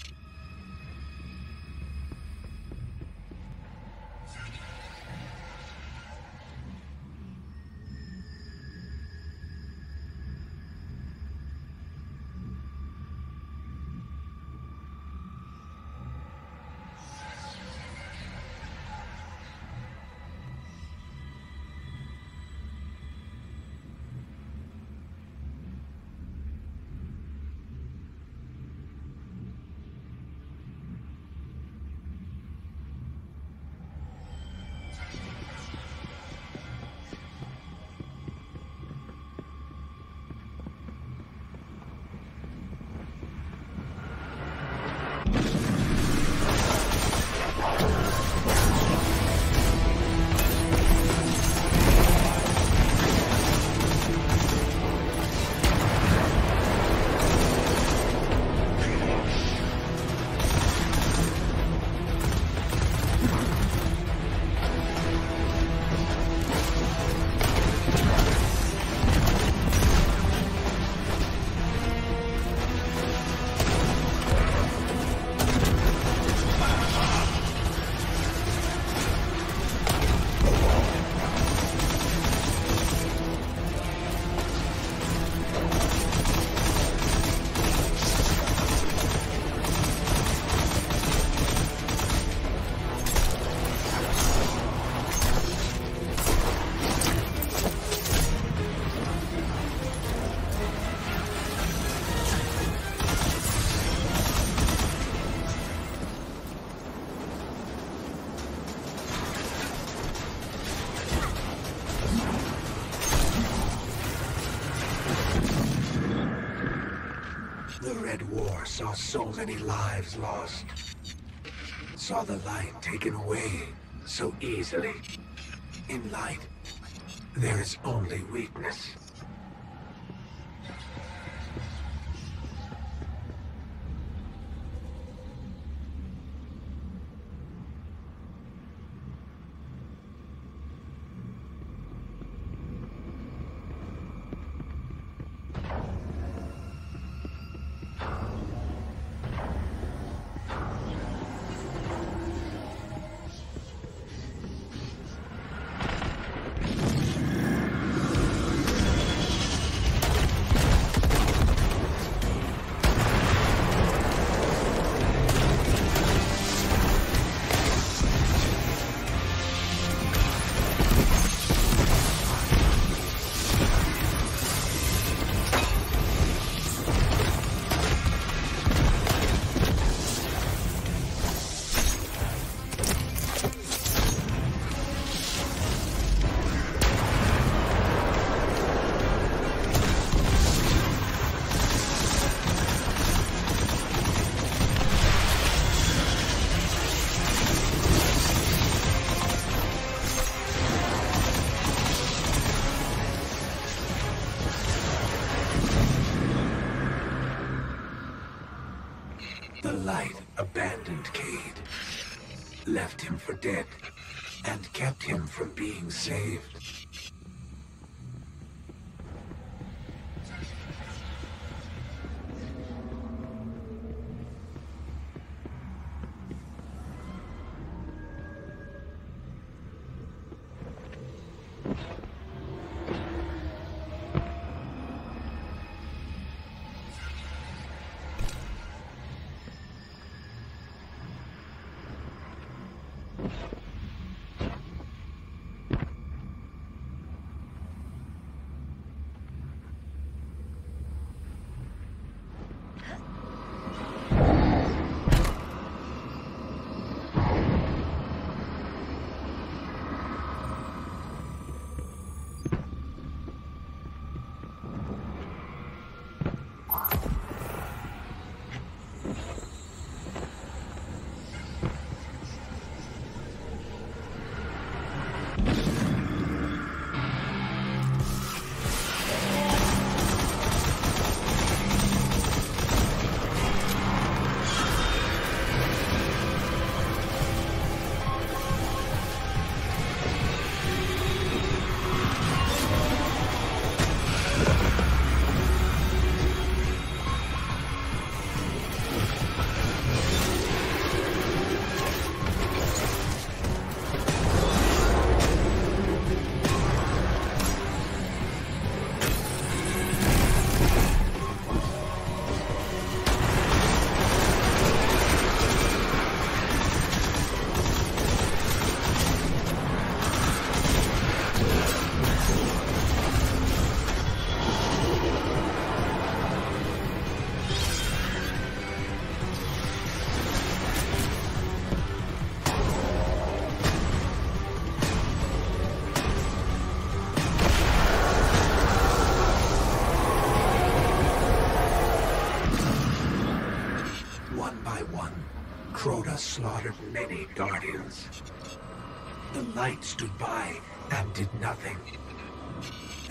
many lives lost. Saw the light taken away so easily. In light, there is only weakness. light stood by and did nothing.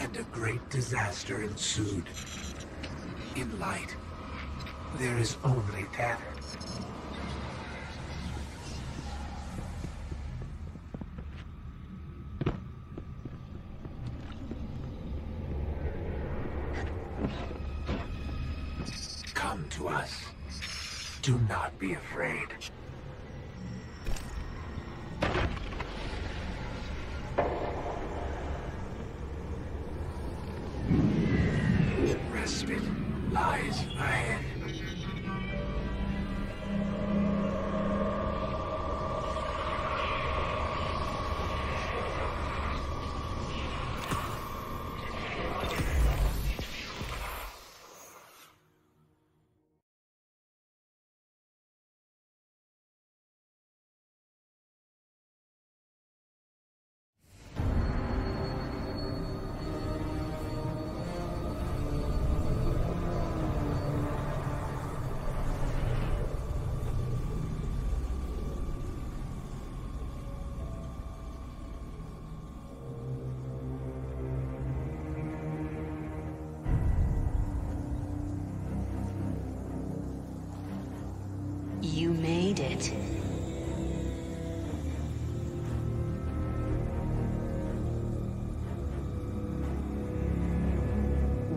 And a great disaster ensued. In light, there is only death. Need it.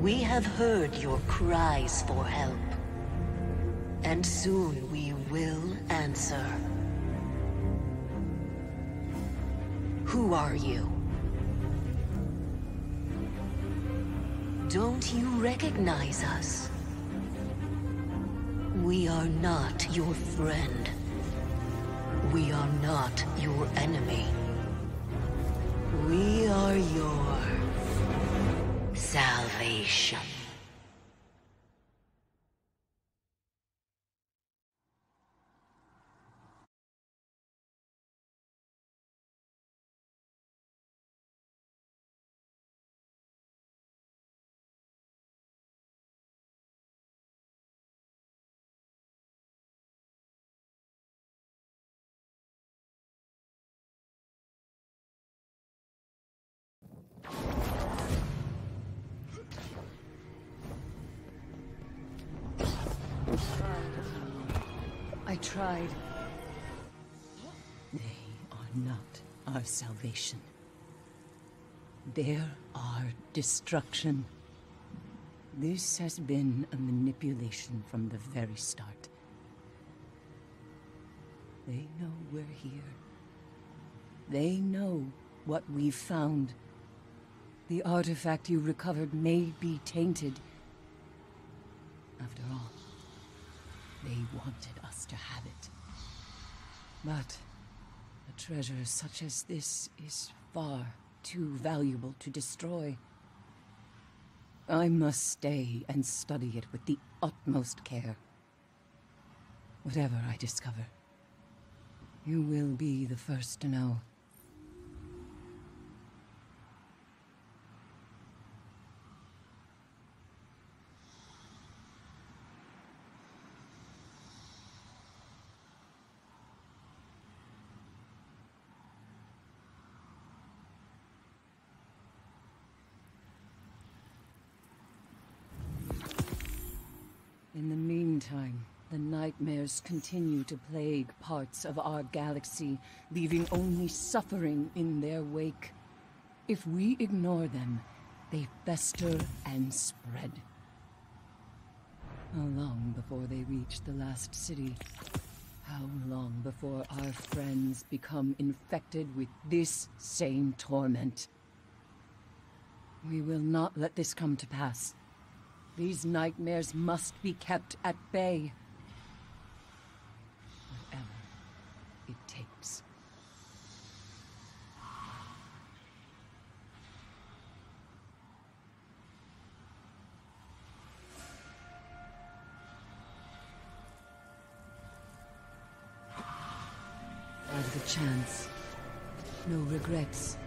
We have heard your cries for help. And soon we will answer. Who are you? Don't you recognize us? We are not your friend. We are not your enemy. We are your salvation. They are not our salvation. They're our destruction. This has been a manipulation from the very start. They know we're here. They know what we've found. The artifact you recovered may be tainted. After all, they wanted to have it. But a treasure such as this is far too valuable to destroy. I must stay and study it with the utmost care. Whatever I discover, you will be the first to know. In the meantime, the nightmares continue to plague parts of our galaxy, leaving only suffering in their wake. If we ignore them, they fester and spread. How long before they reach the last city? How long before our friends become infected with this same torment? We will not let this come to pass. These nightmares must be kept at bay. Regrets.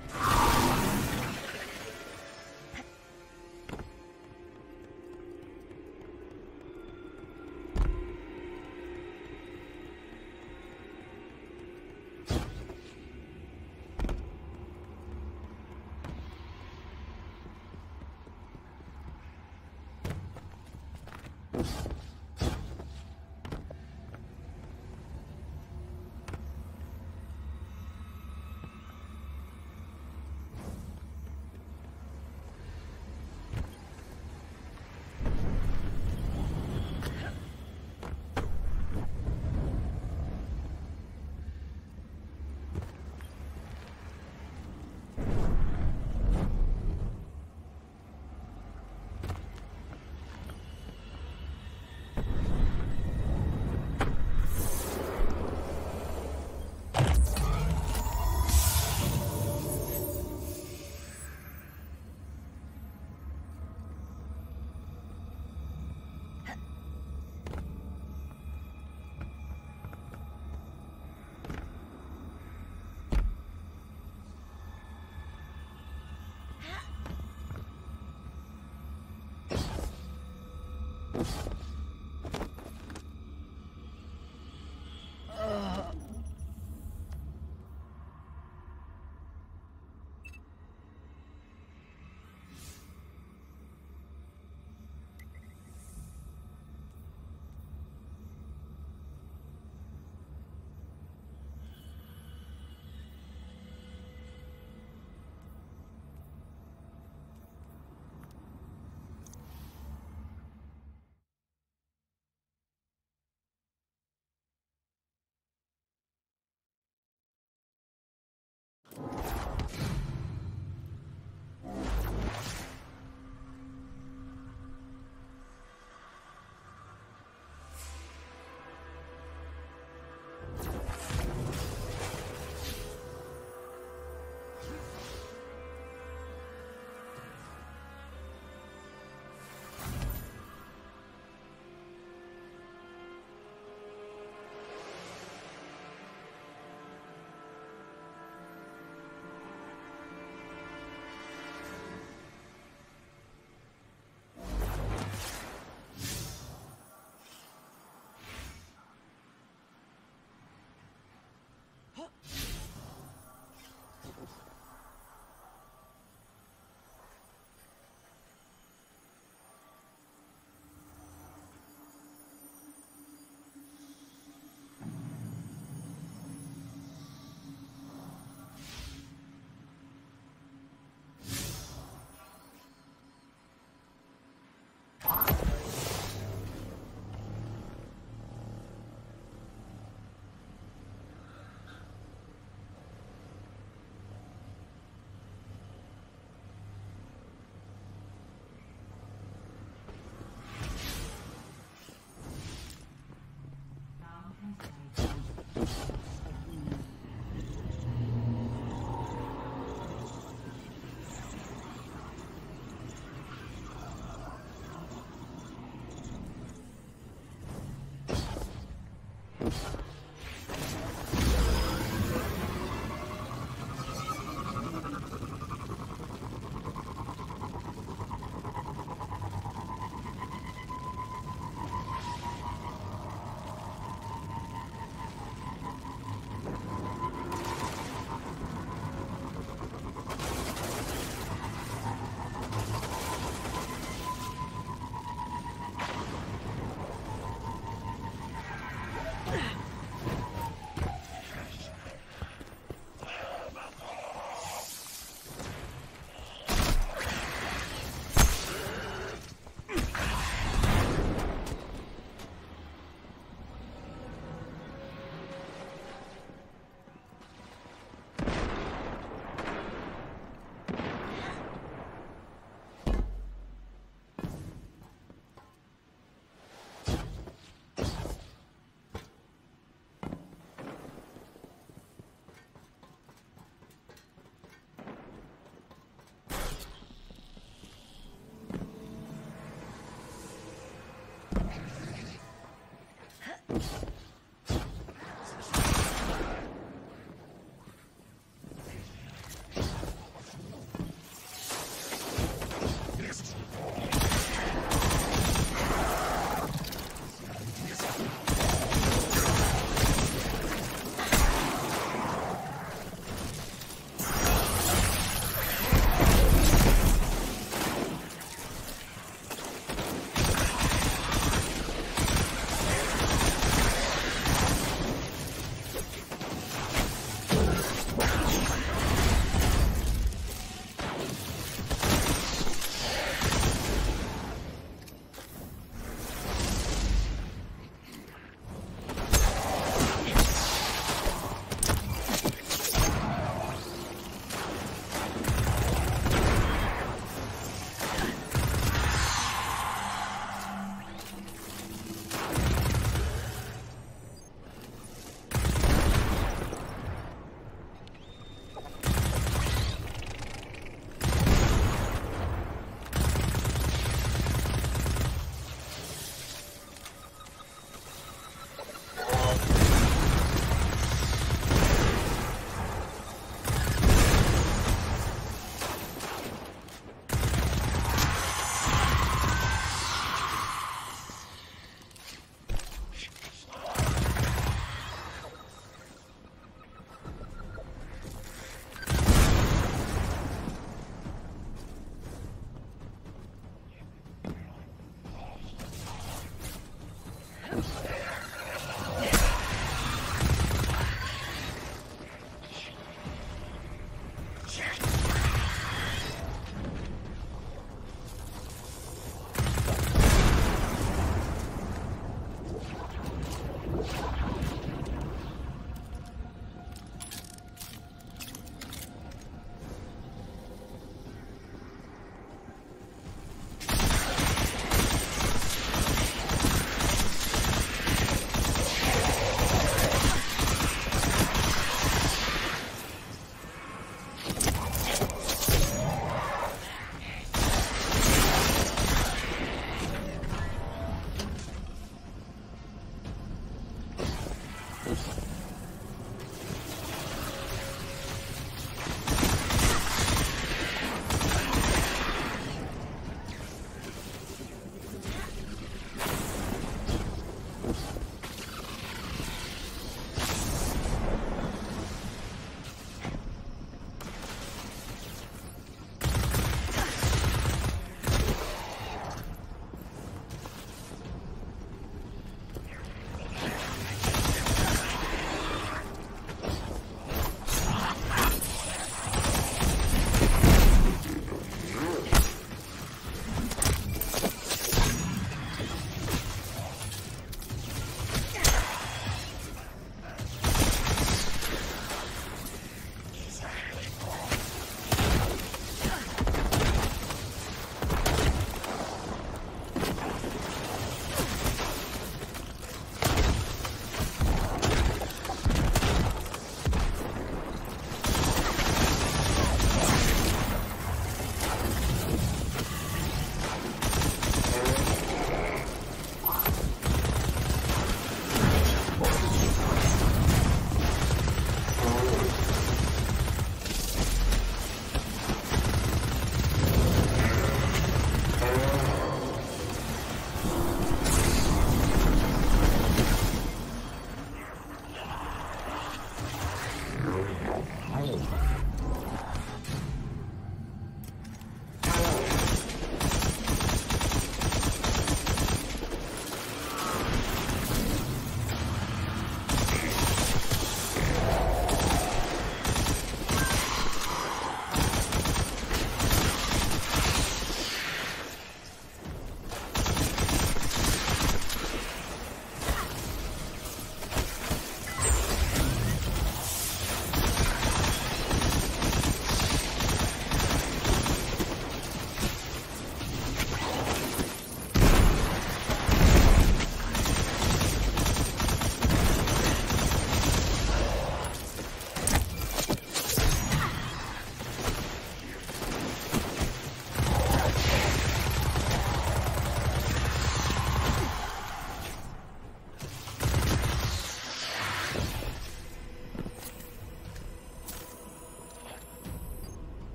Huh?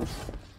Oof.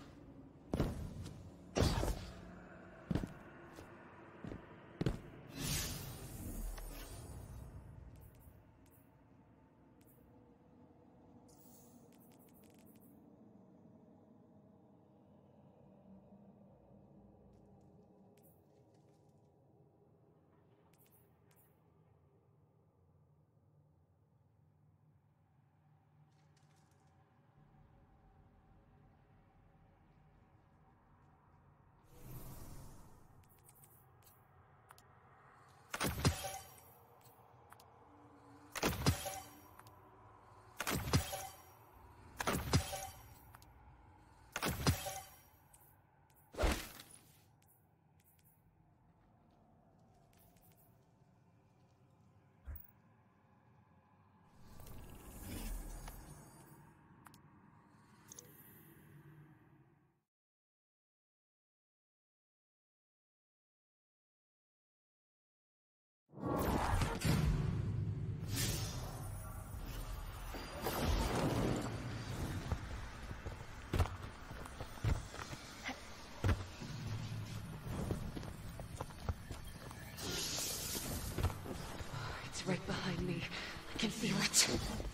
It's right behind me. I can feel it.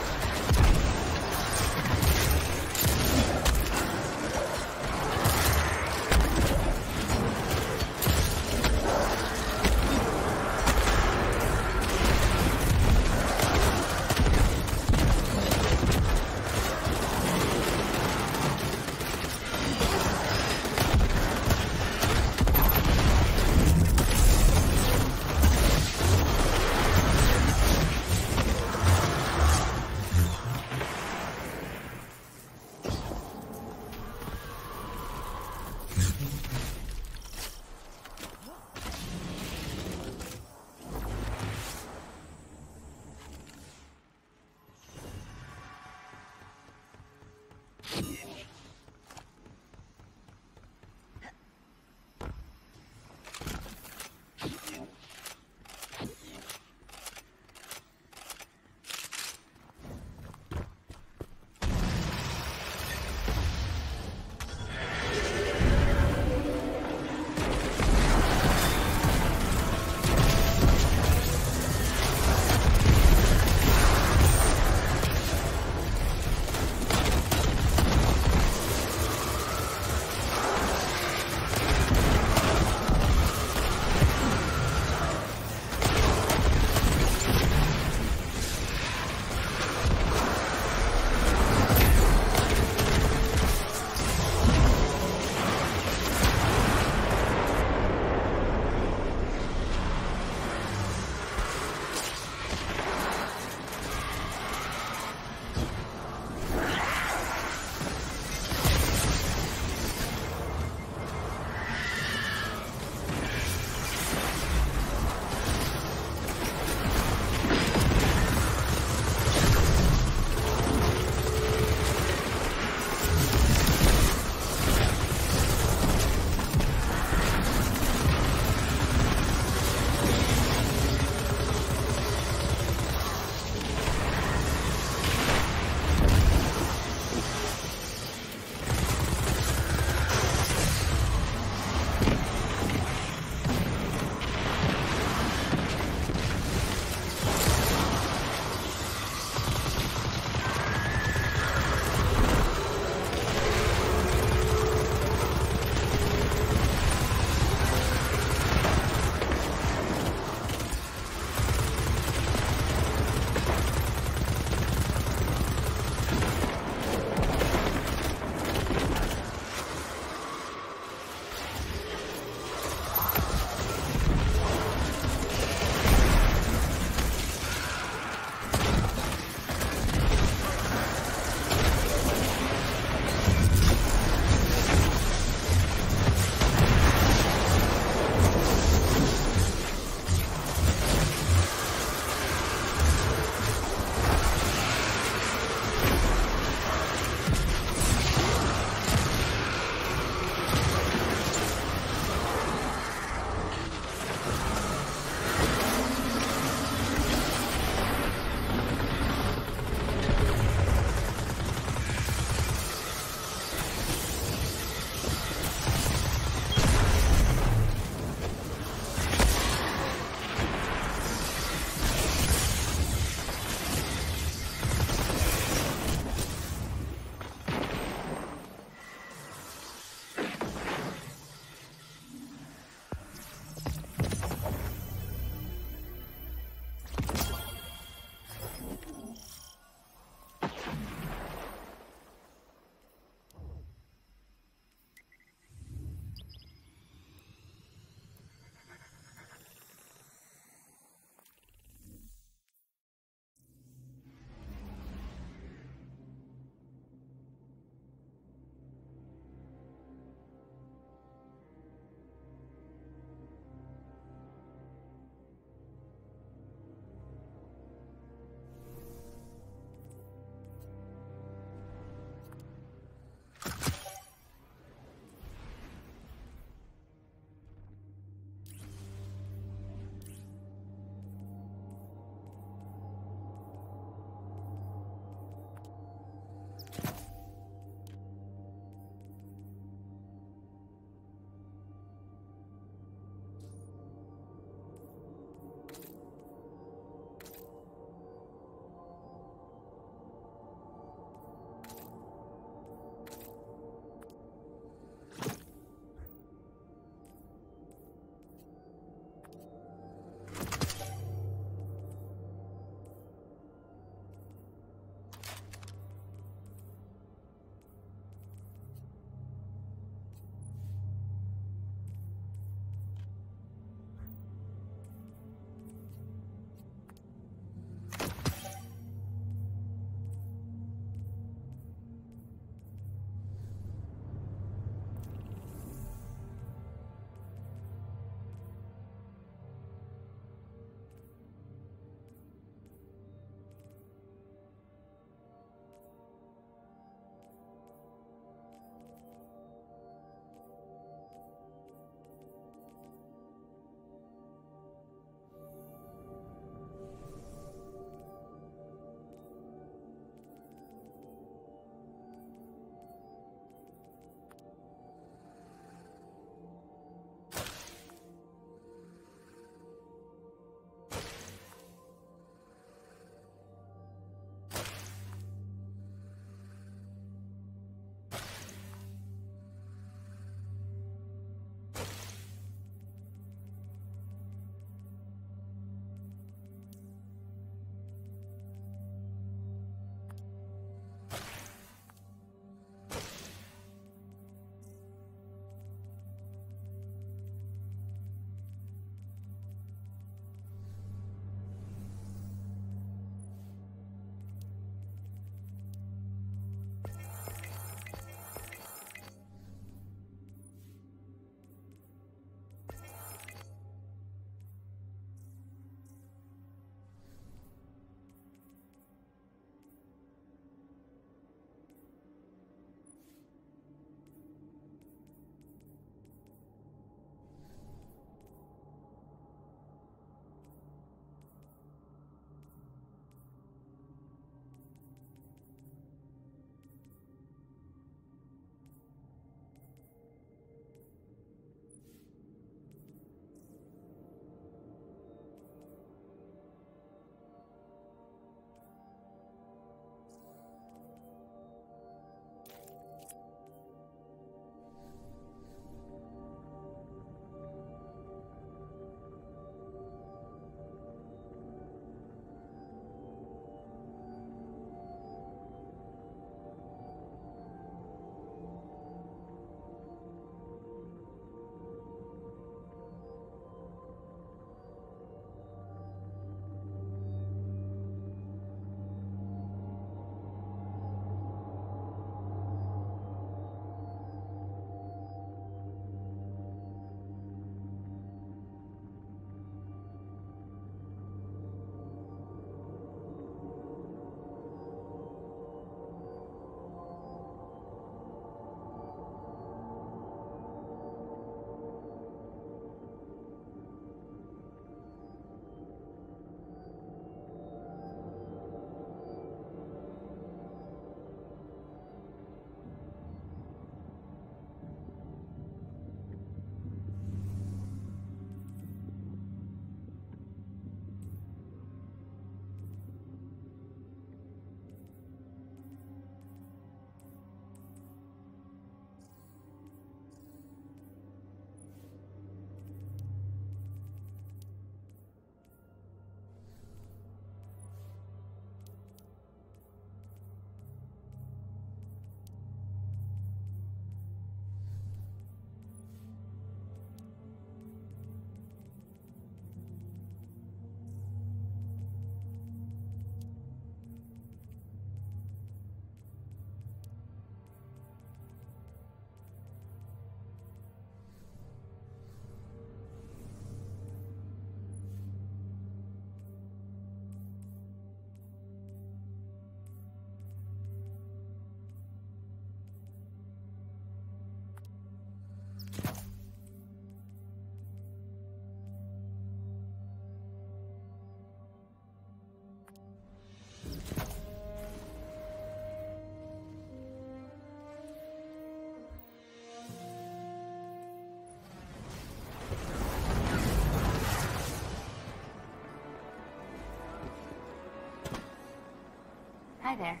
Hi there.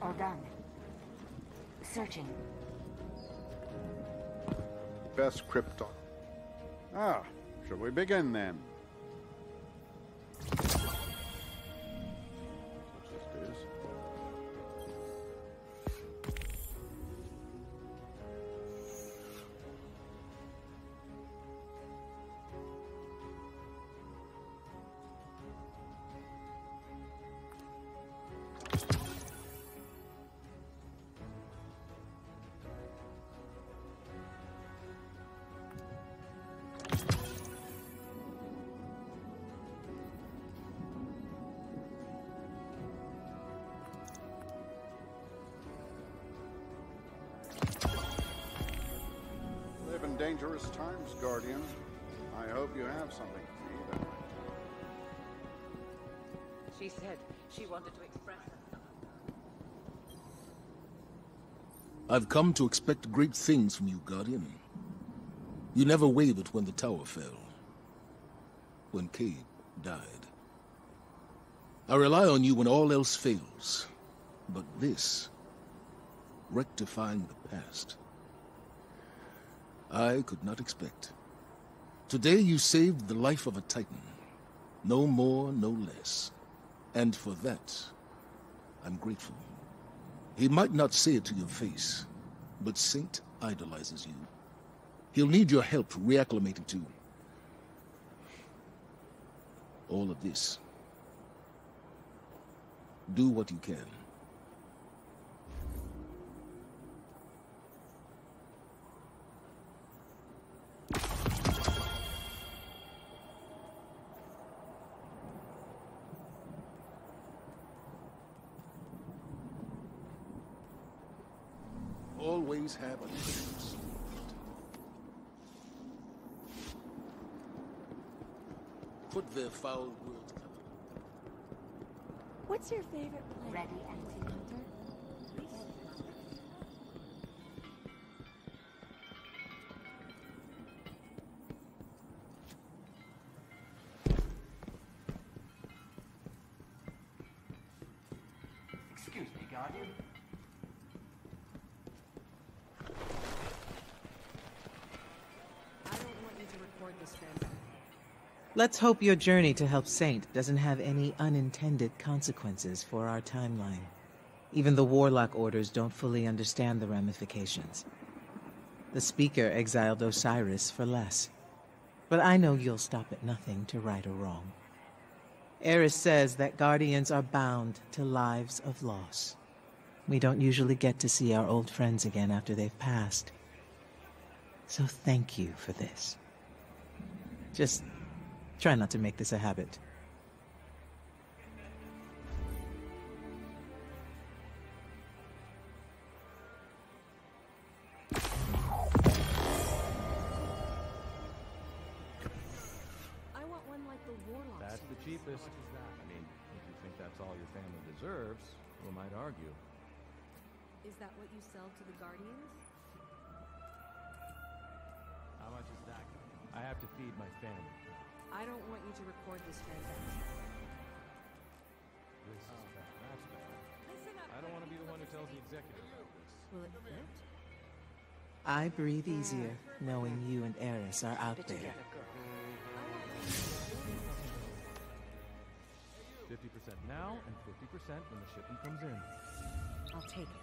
All done. Searching. Best Krypton. Ah, shall we begin then? Dangerous times, Guardian. I hope you have something for me that night. She said she wanted to express herself. I've come to expect great things from you, Guardian. You never wavered when the tower fell. When Cayde died. I rely on you when all else fails. But this... Rectifying the past... I could not expect. Today you saved the life of a Titan. No more, no less. And for that, I'm grateful. He might not say it to your face, but Saint idolizes you. He'll need your help reacclimating to all of this. Do what you can. Foul words What's your favorite play? Ready, anti-hunter? Excuse Let's hope your journey to help Saint doesn't have any unintended consequences for our timeline. Even the Warlock orders don't fully understand the ramifications. The Speaker exiled Osiris for less. But I know you'll stop at nothing to right a wrong. Eris says that Guardians are bound to lives of loss. We don't usually get to see our old friends again after they've passed. So thank you for this. Just try not to make this a habit. I want one like the Warlocks. That's the cheapest. I mean, if you think that's all your family deserves, who might argue? Is that what you sell to the Guardians? How much is that? I have to feed my family. I don't want you to record this transaction. This is bad. That's bad. I don't want to be the one who tells the executive about this. Will it fit? I breathe easier knowing you and Eris are out there. 50% now and 50% when the shipment comes in. I'll take it.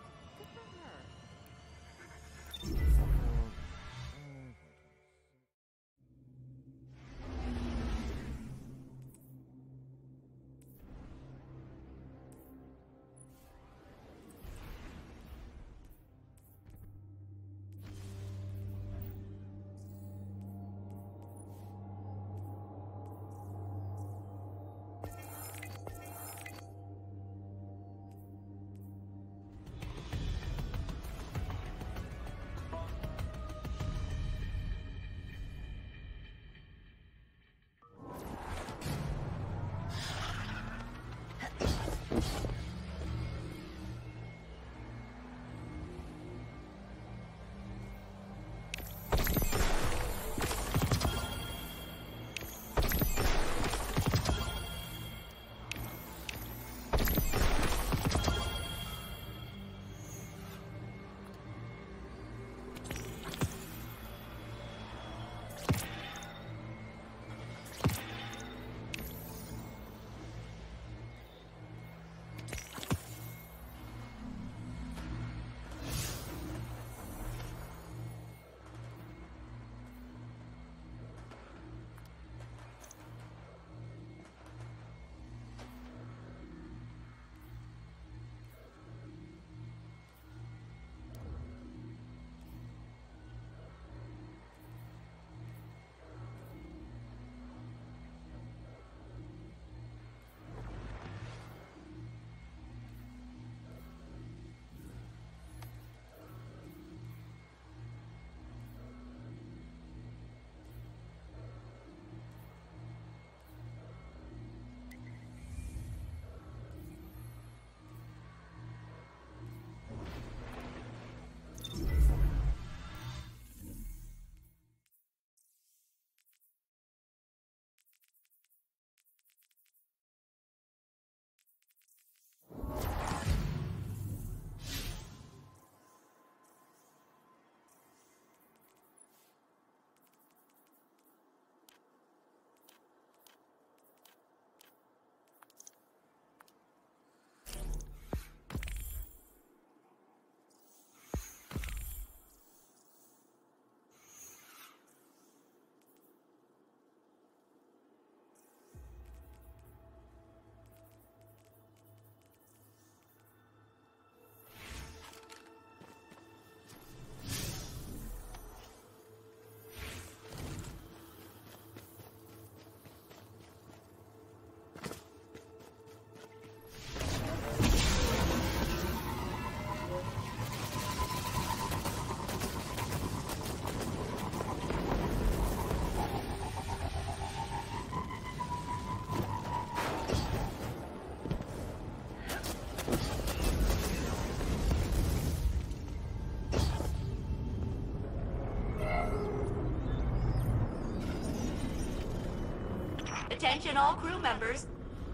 Attention all crew members.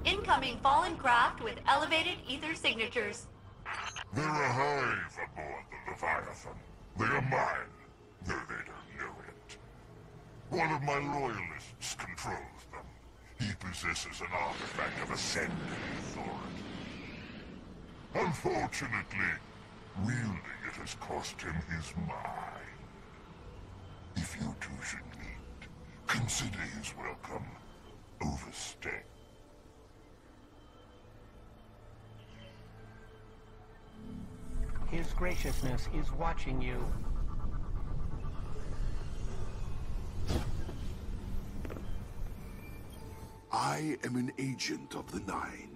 Incoming fallen craft with elevated ether signatures. They're a hive aboard the Leviathan. They are mine, though they don't know it. One of my loyalists controls them. He possesses an artifact of ascended authority. Unfortunately, wielding it has cost him his mind. If you two should meet, consider his welcome overstayed. His graciousness is watching you. I am an agent of the Nine.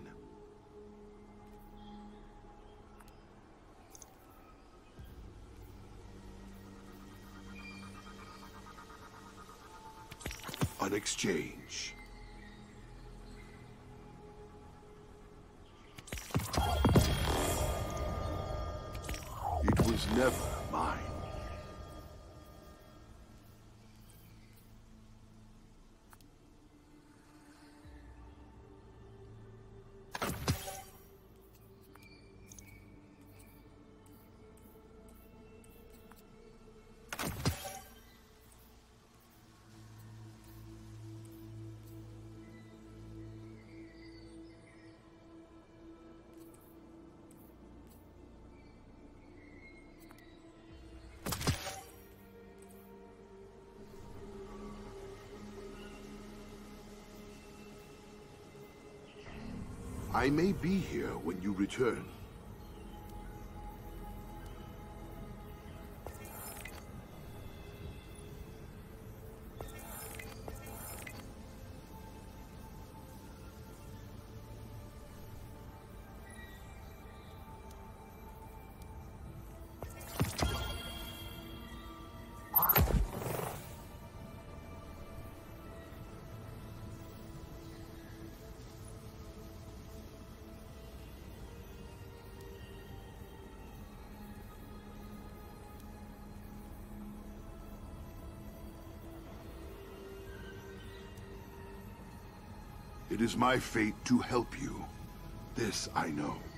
An exchange. Never mine. I may be here when you return. Is my fate to help you. This I know.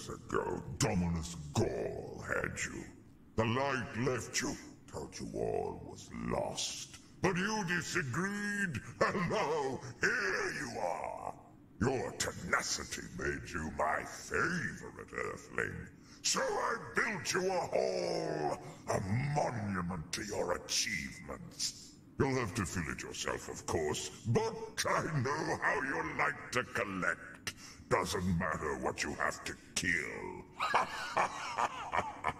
Years ago, Dominus Ghaul had you. The light left you, told you all was lost. But you disagreed, and now here you are. Your tenacity made you my favorite Earthling. So I built you a hall, a monument to your achievements. You'll have to fill it yourself, of course, but I know how you like to collect. Doesn't matter what you have to kill.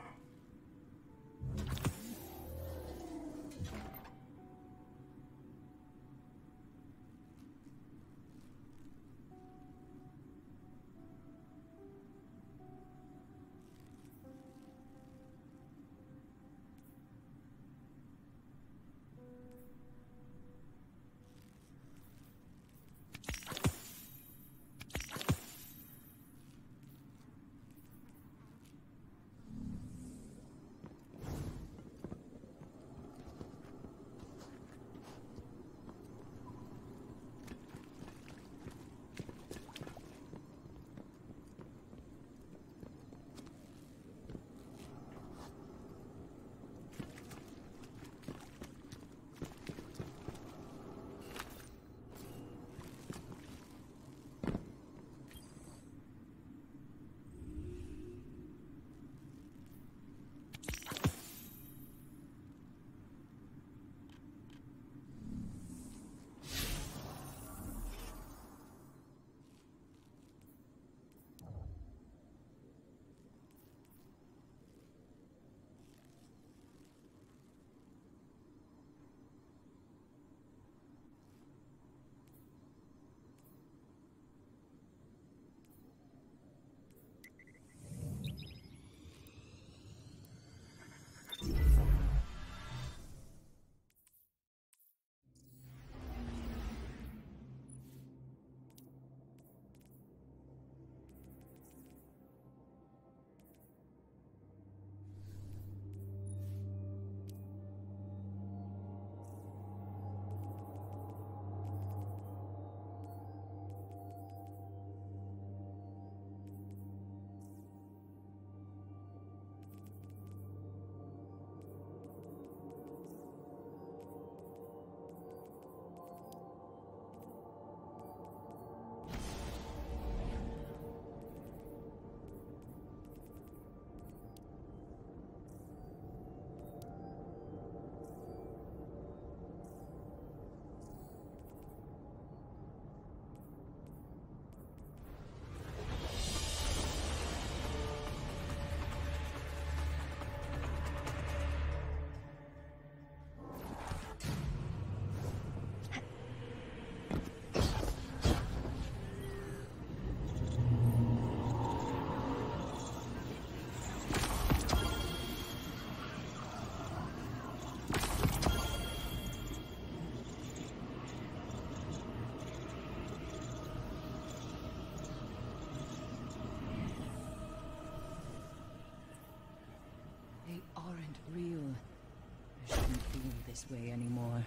this way anymore.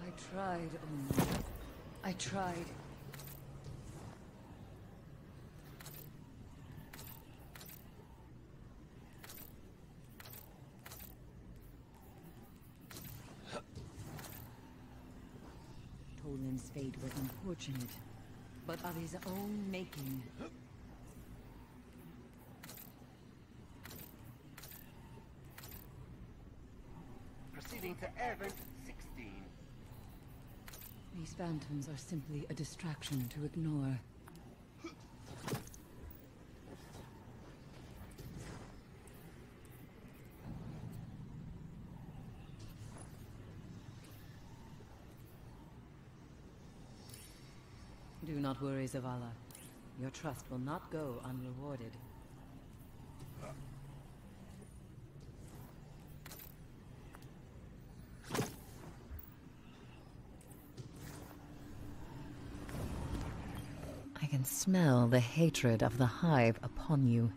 I tried, Omar. I tried. Toland's fate was unfortunate, but of his own making. Proceeding to Event 16. These phantoms are simply a distraction to ignore. Not worry, Zavala. Your trust will not go unrewarded. I can smell the hatred of the Hive upon you.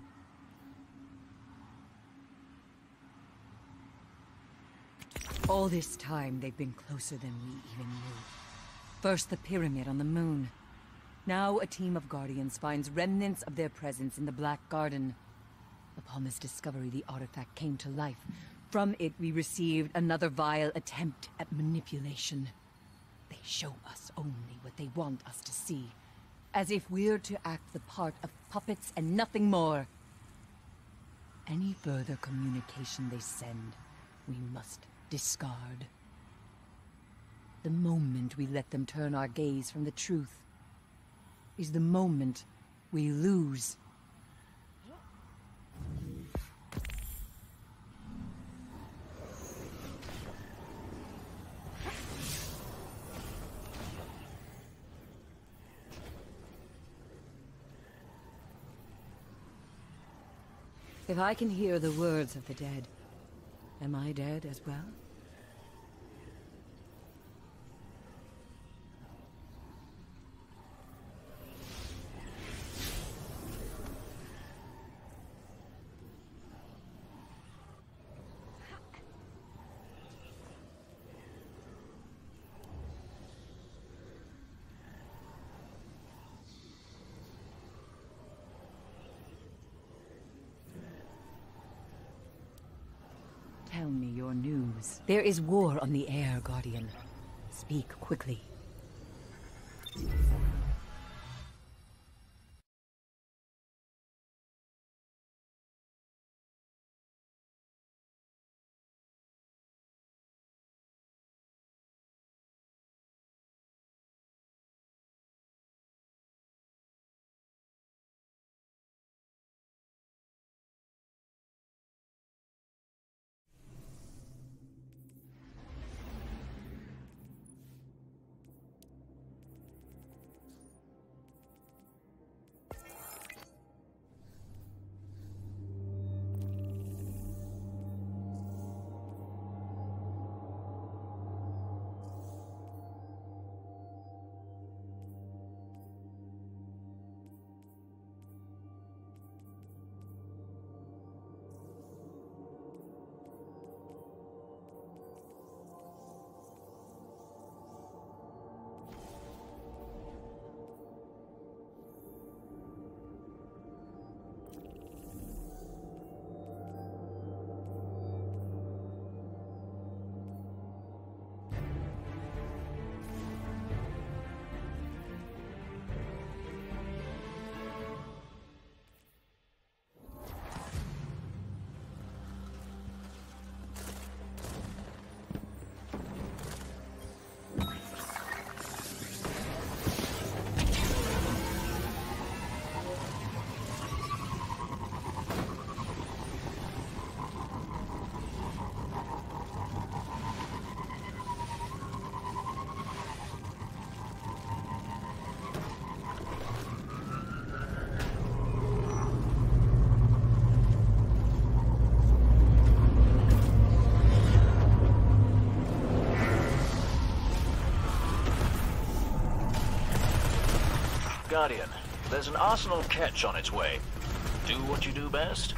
All this time, they've been closer than we even knew. First the pyramid on the moon. Now a team of Guardians finds remnants of their presence in the Black Garden. Upon this discovery, the artifact came to life. From it, we received another vile attempt at manipulation. They show us only what they want us to see. As if we're to act the part of puppets and nothing more. Any further communication they send, we must discard. The moment we let them turn our gaze from the truth is the moment we lose. If I can hear the words of the dead, am I dead as well? Tell me your news. There is war on the air, Guardian. Speak quickly. Guardian, there's an Arsenal catch on its way. Do what you do best.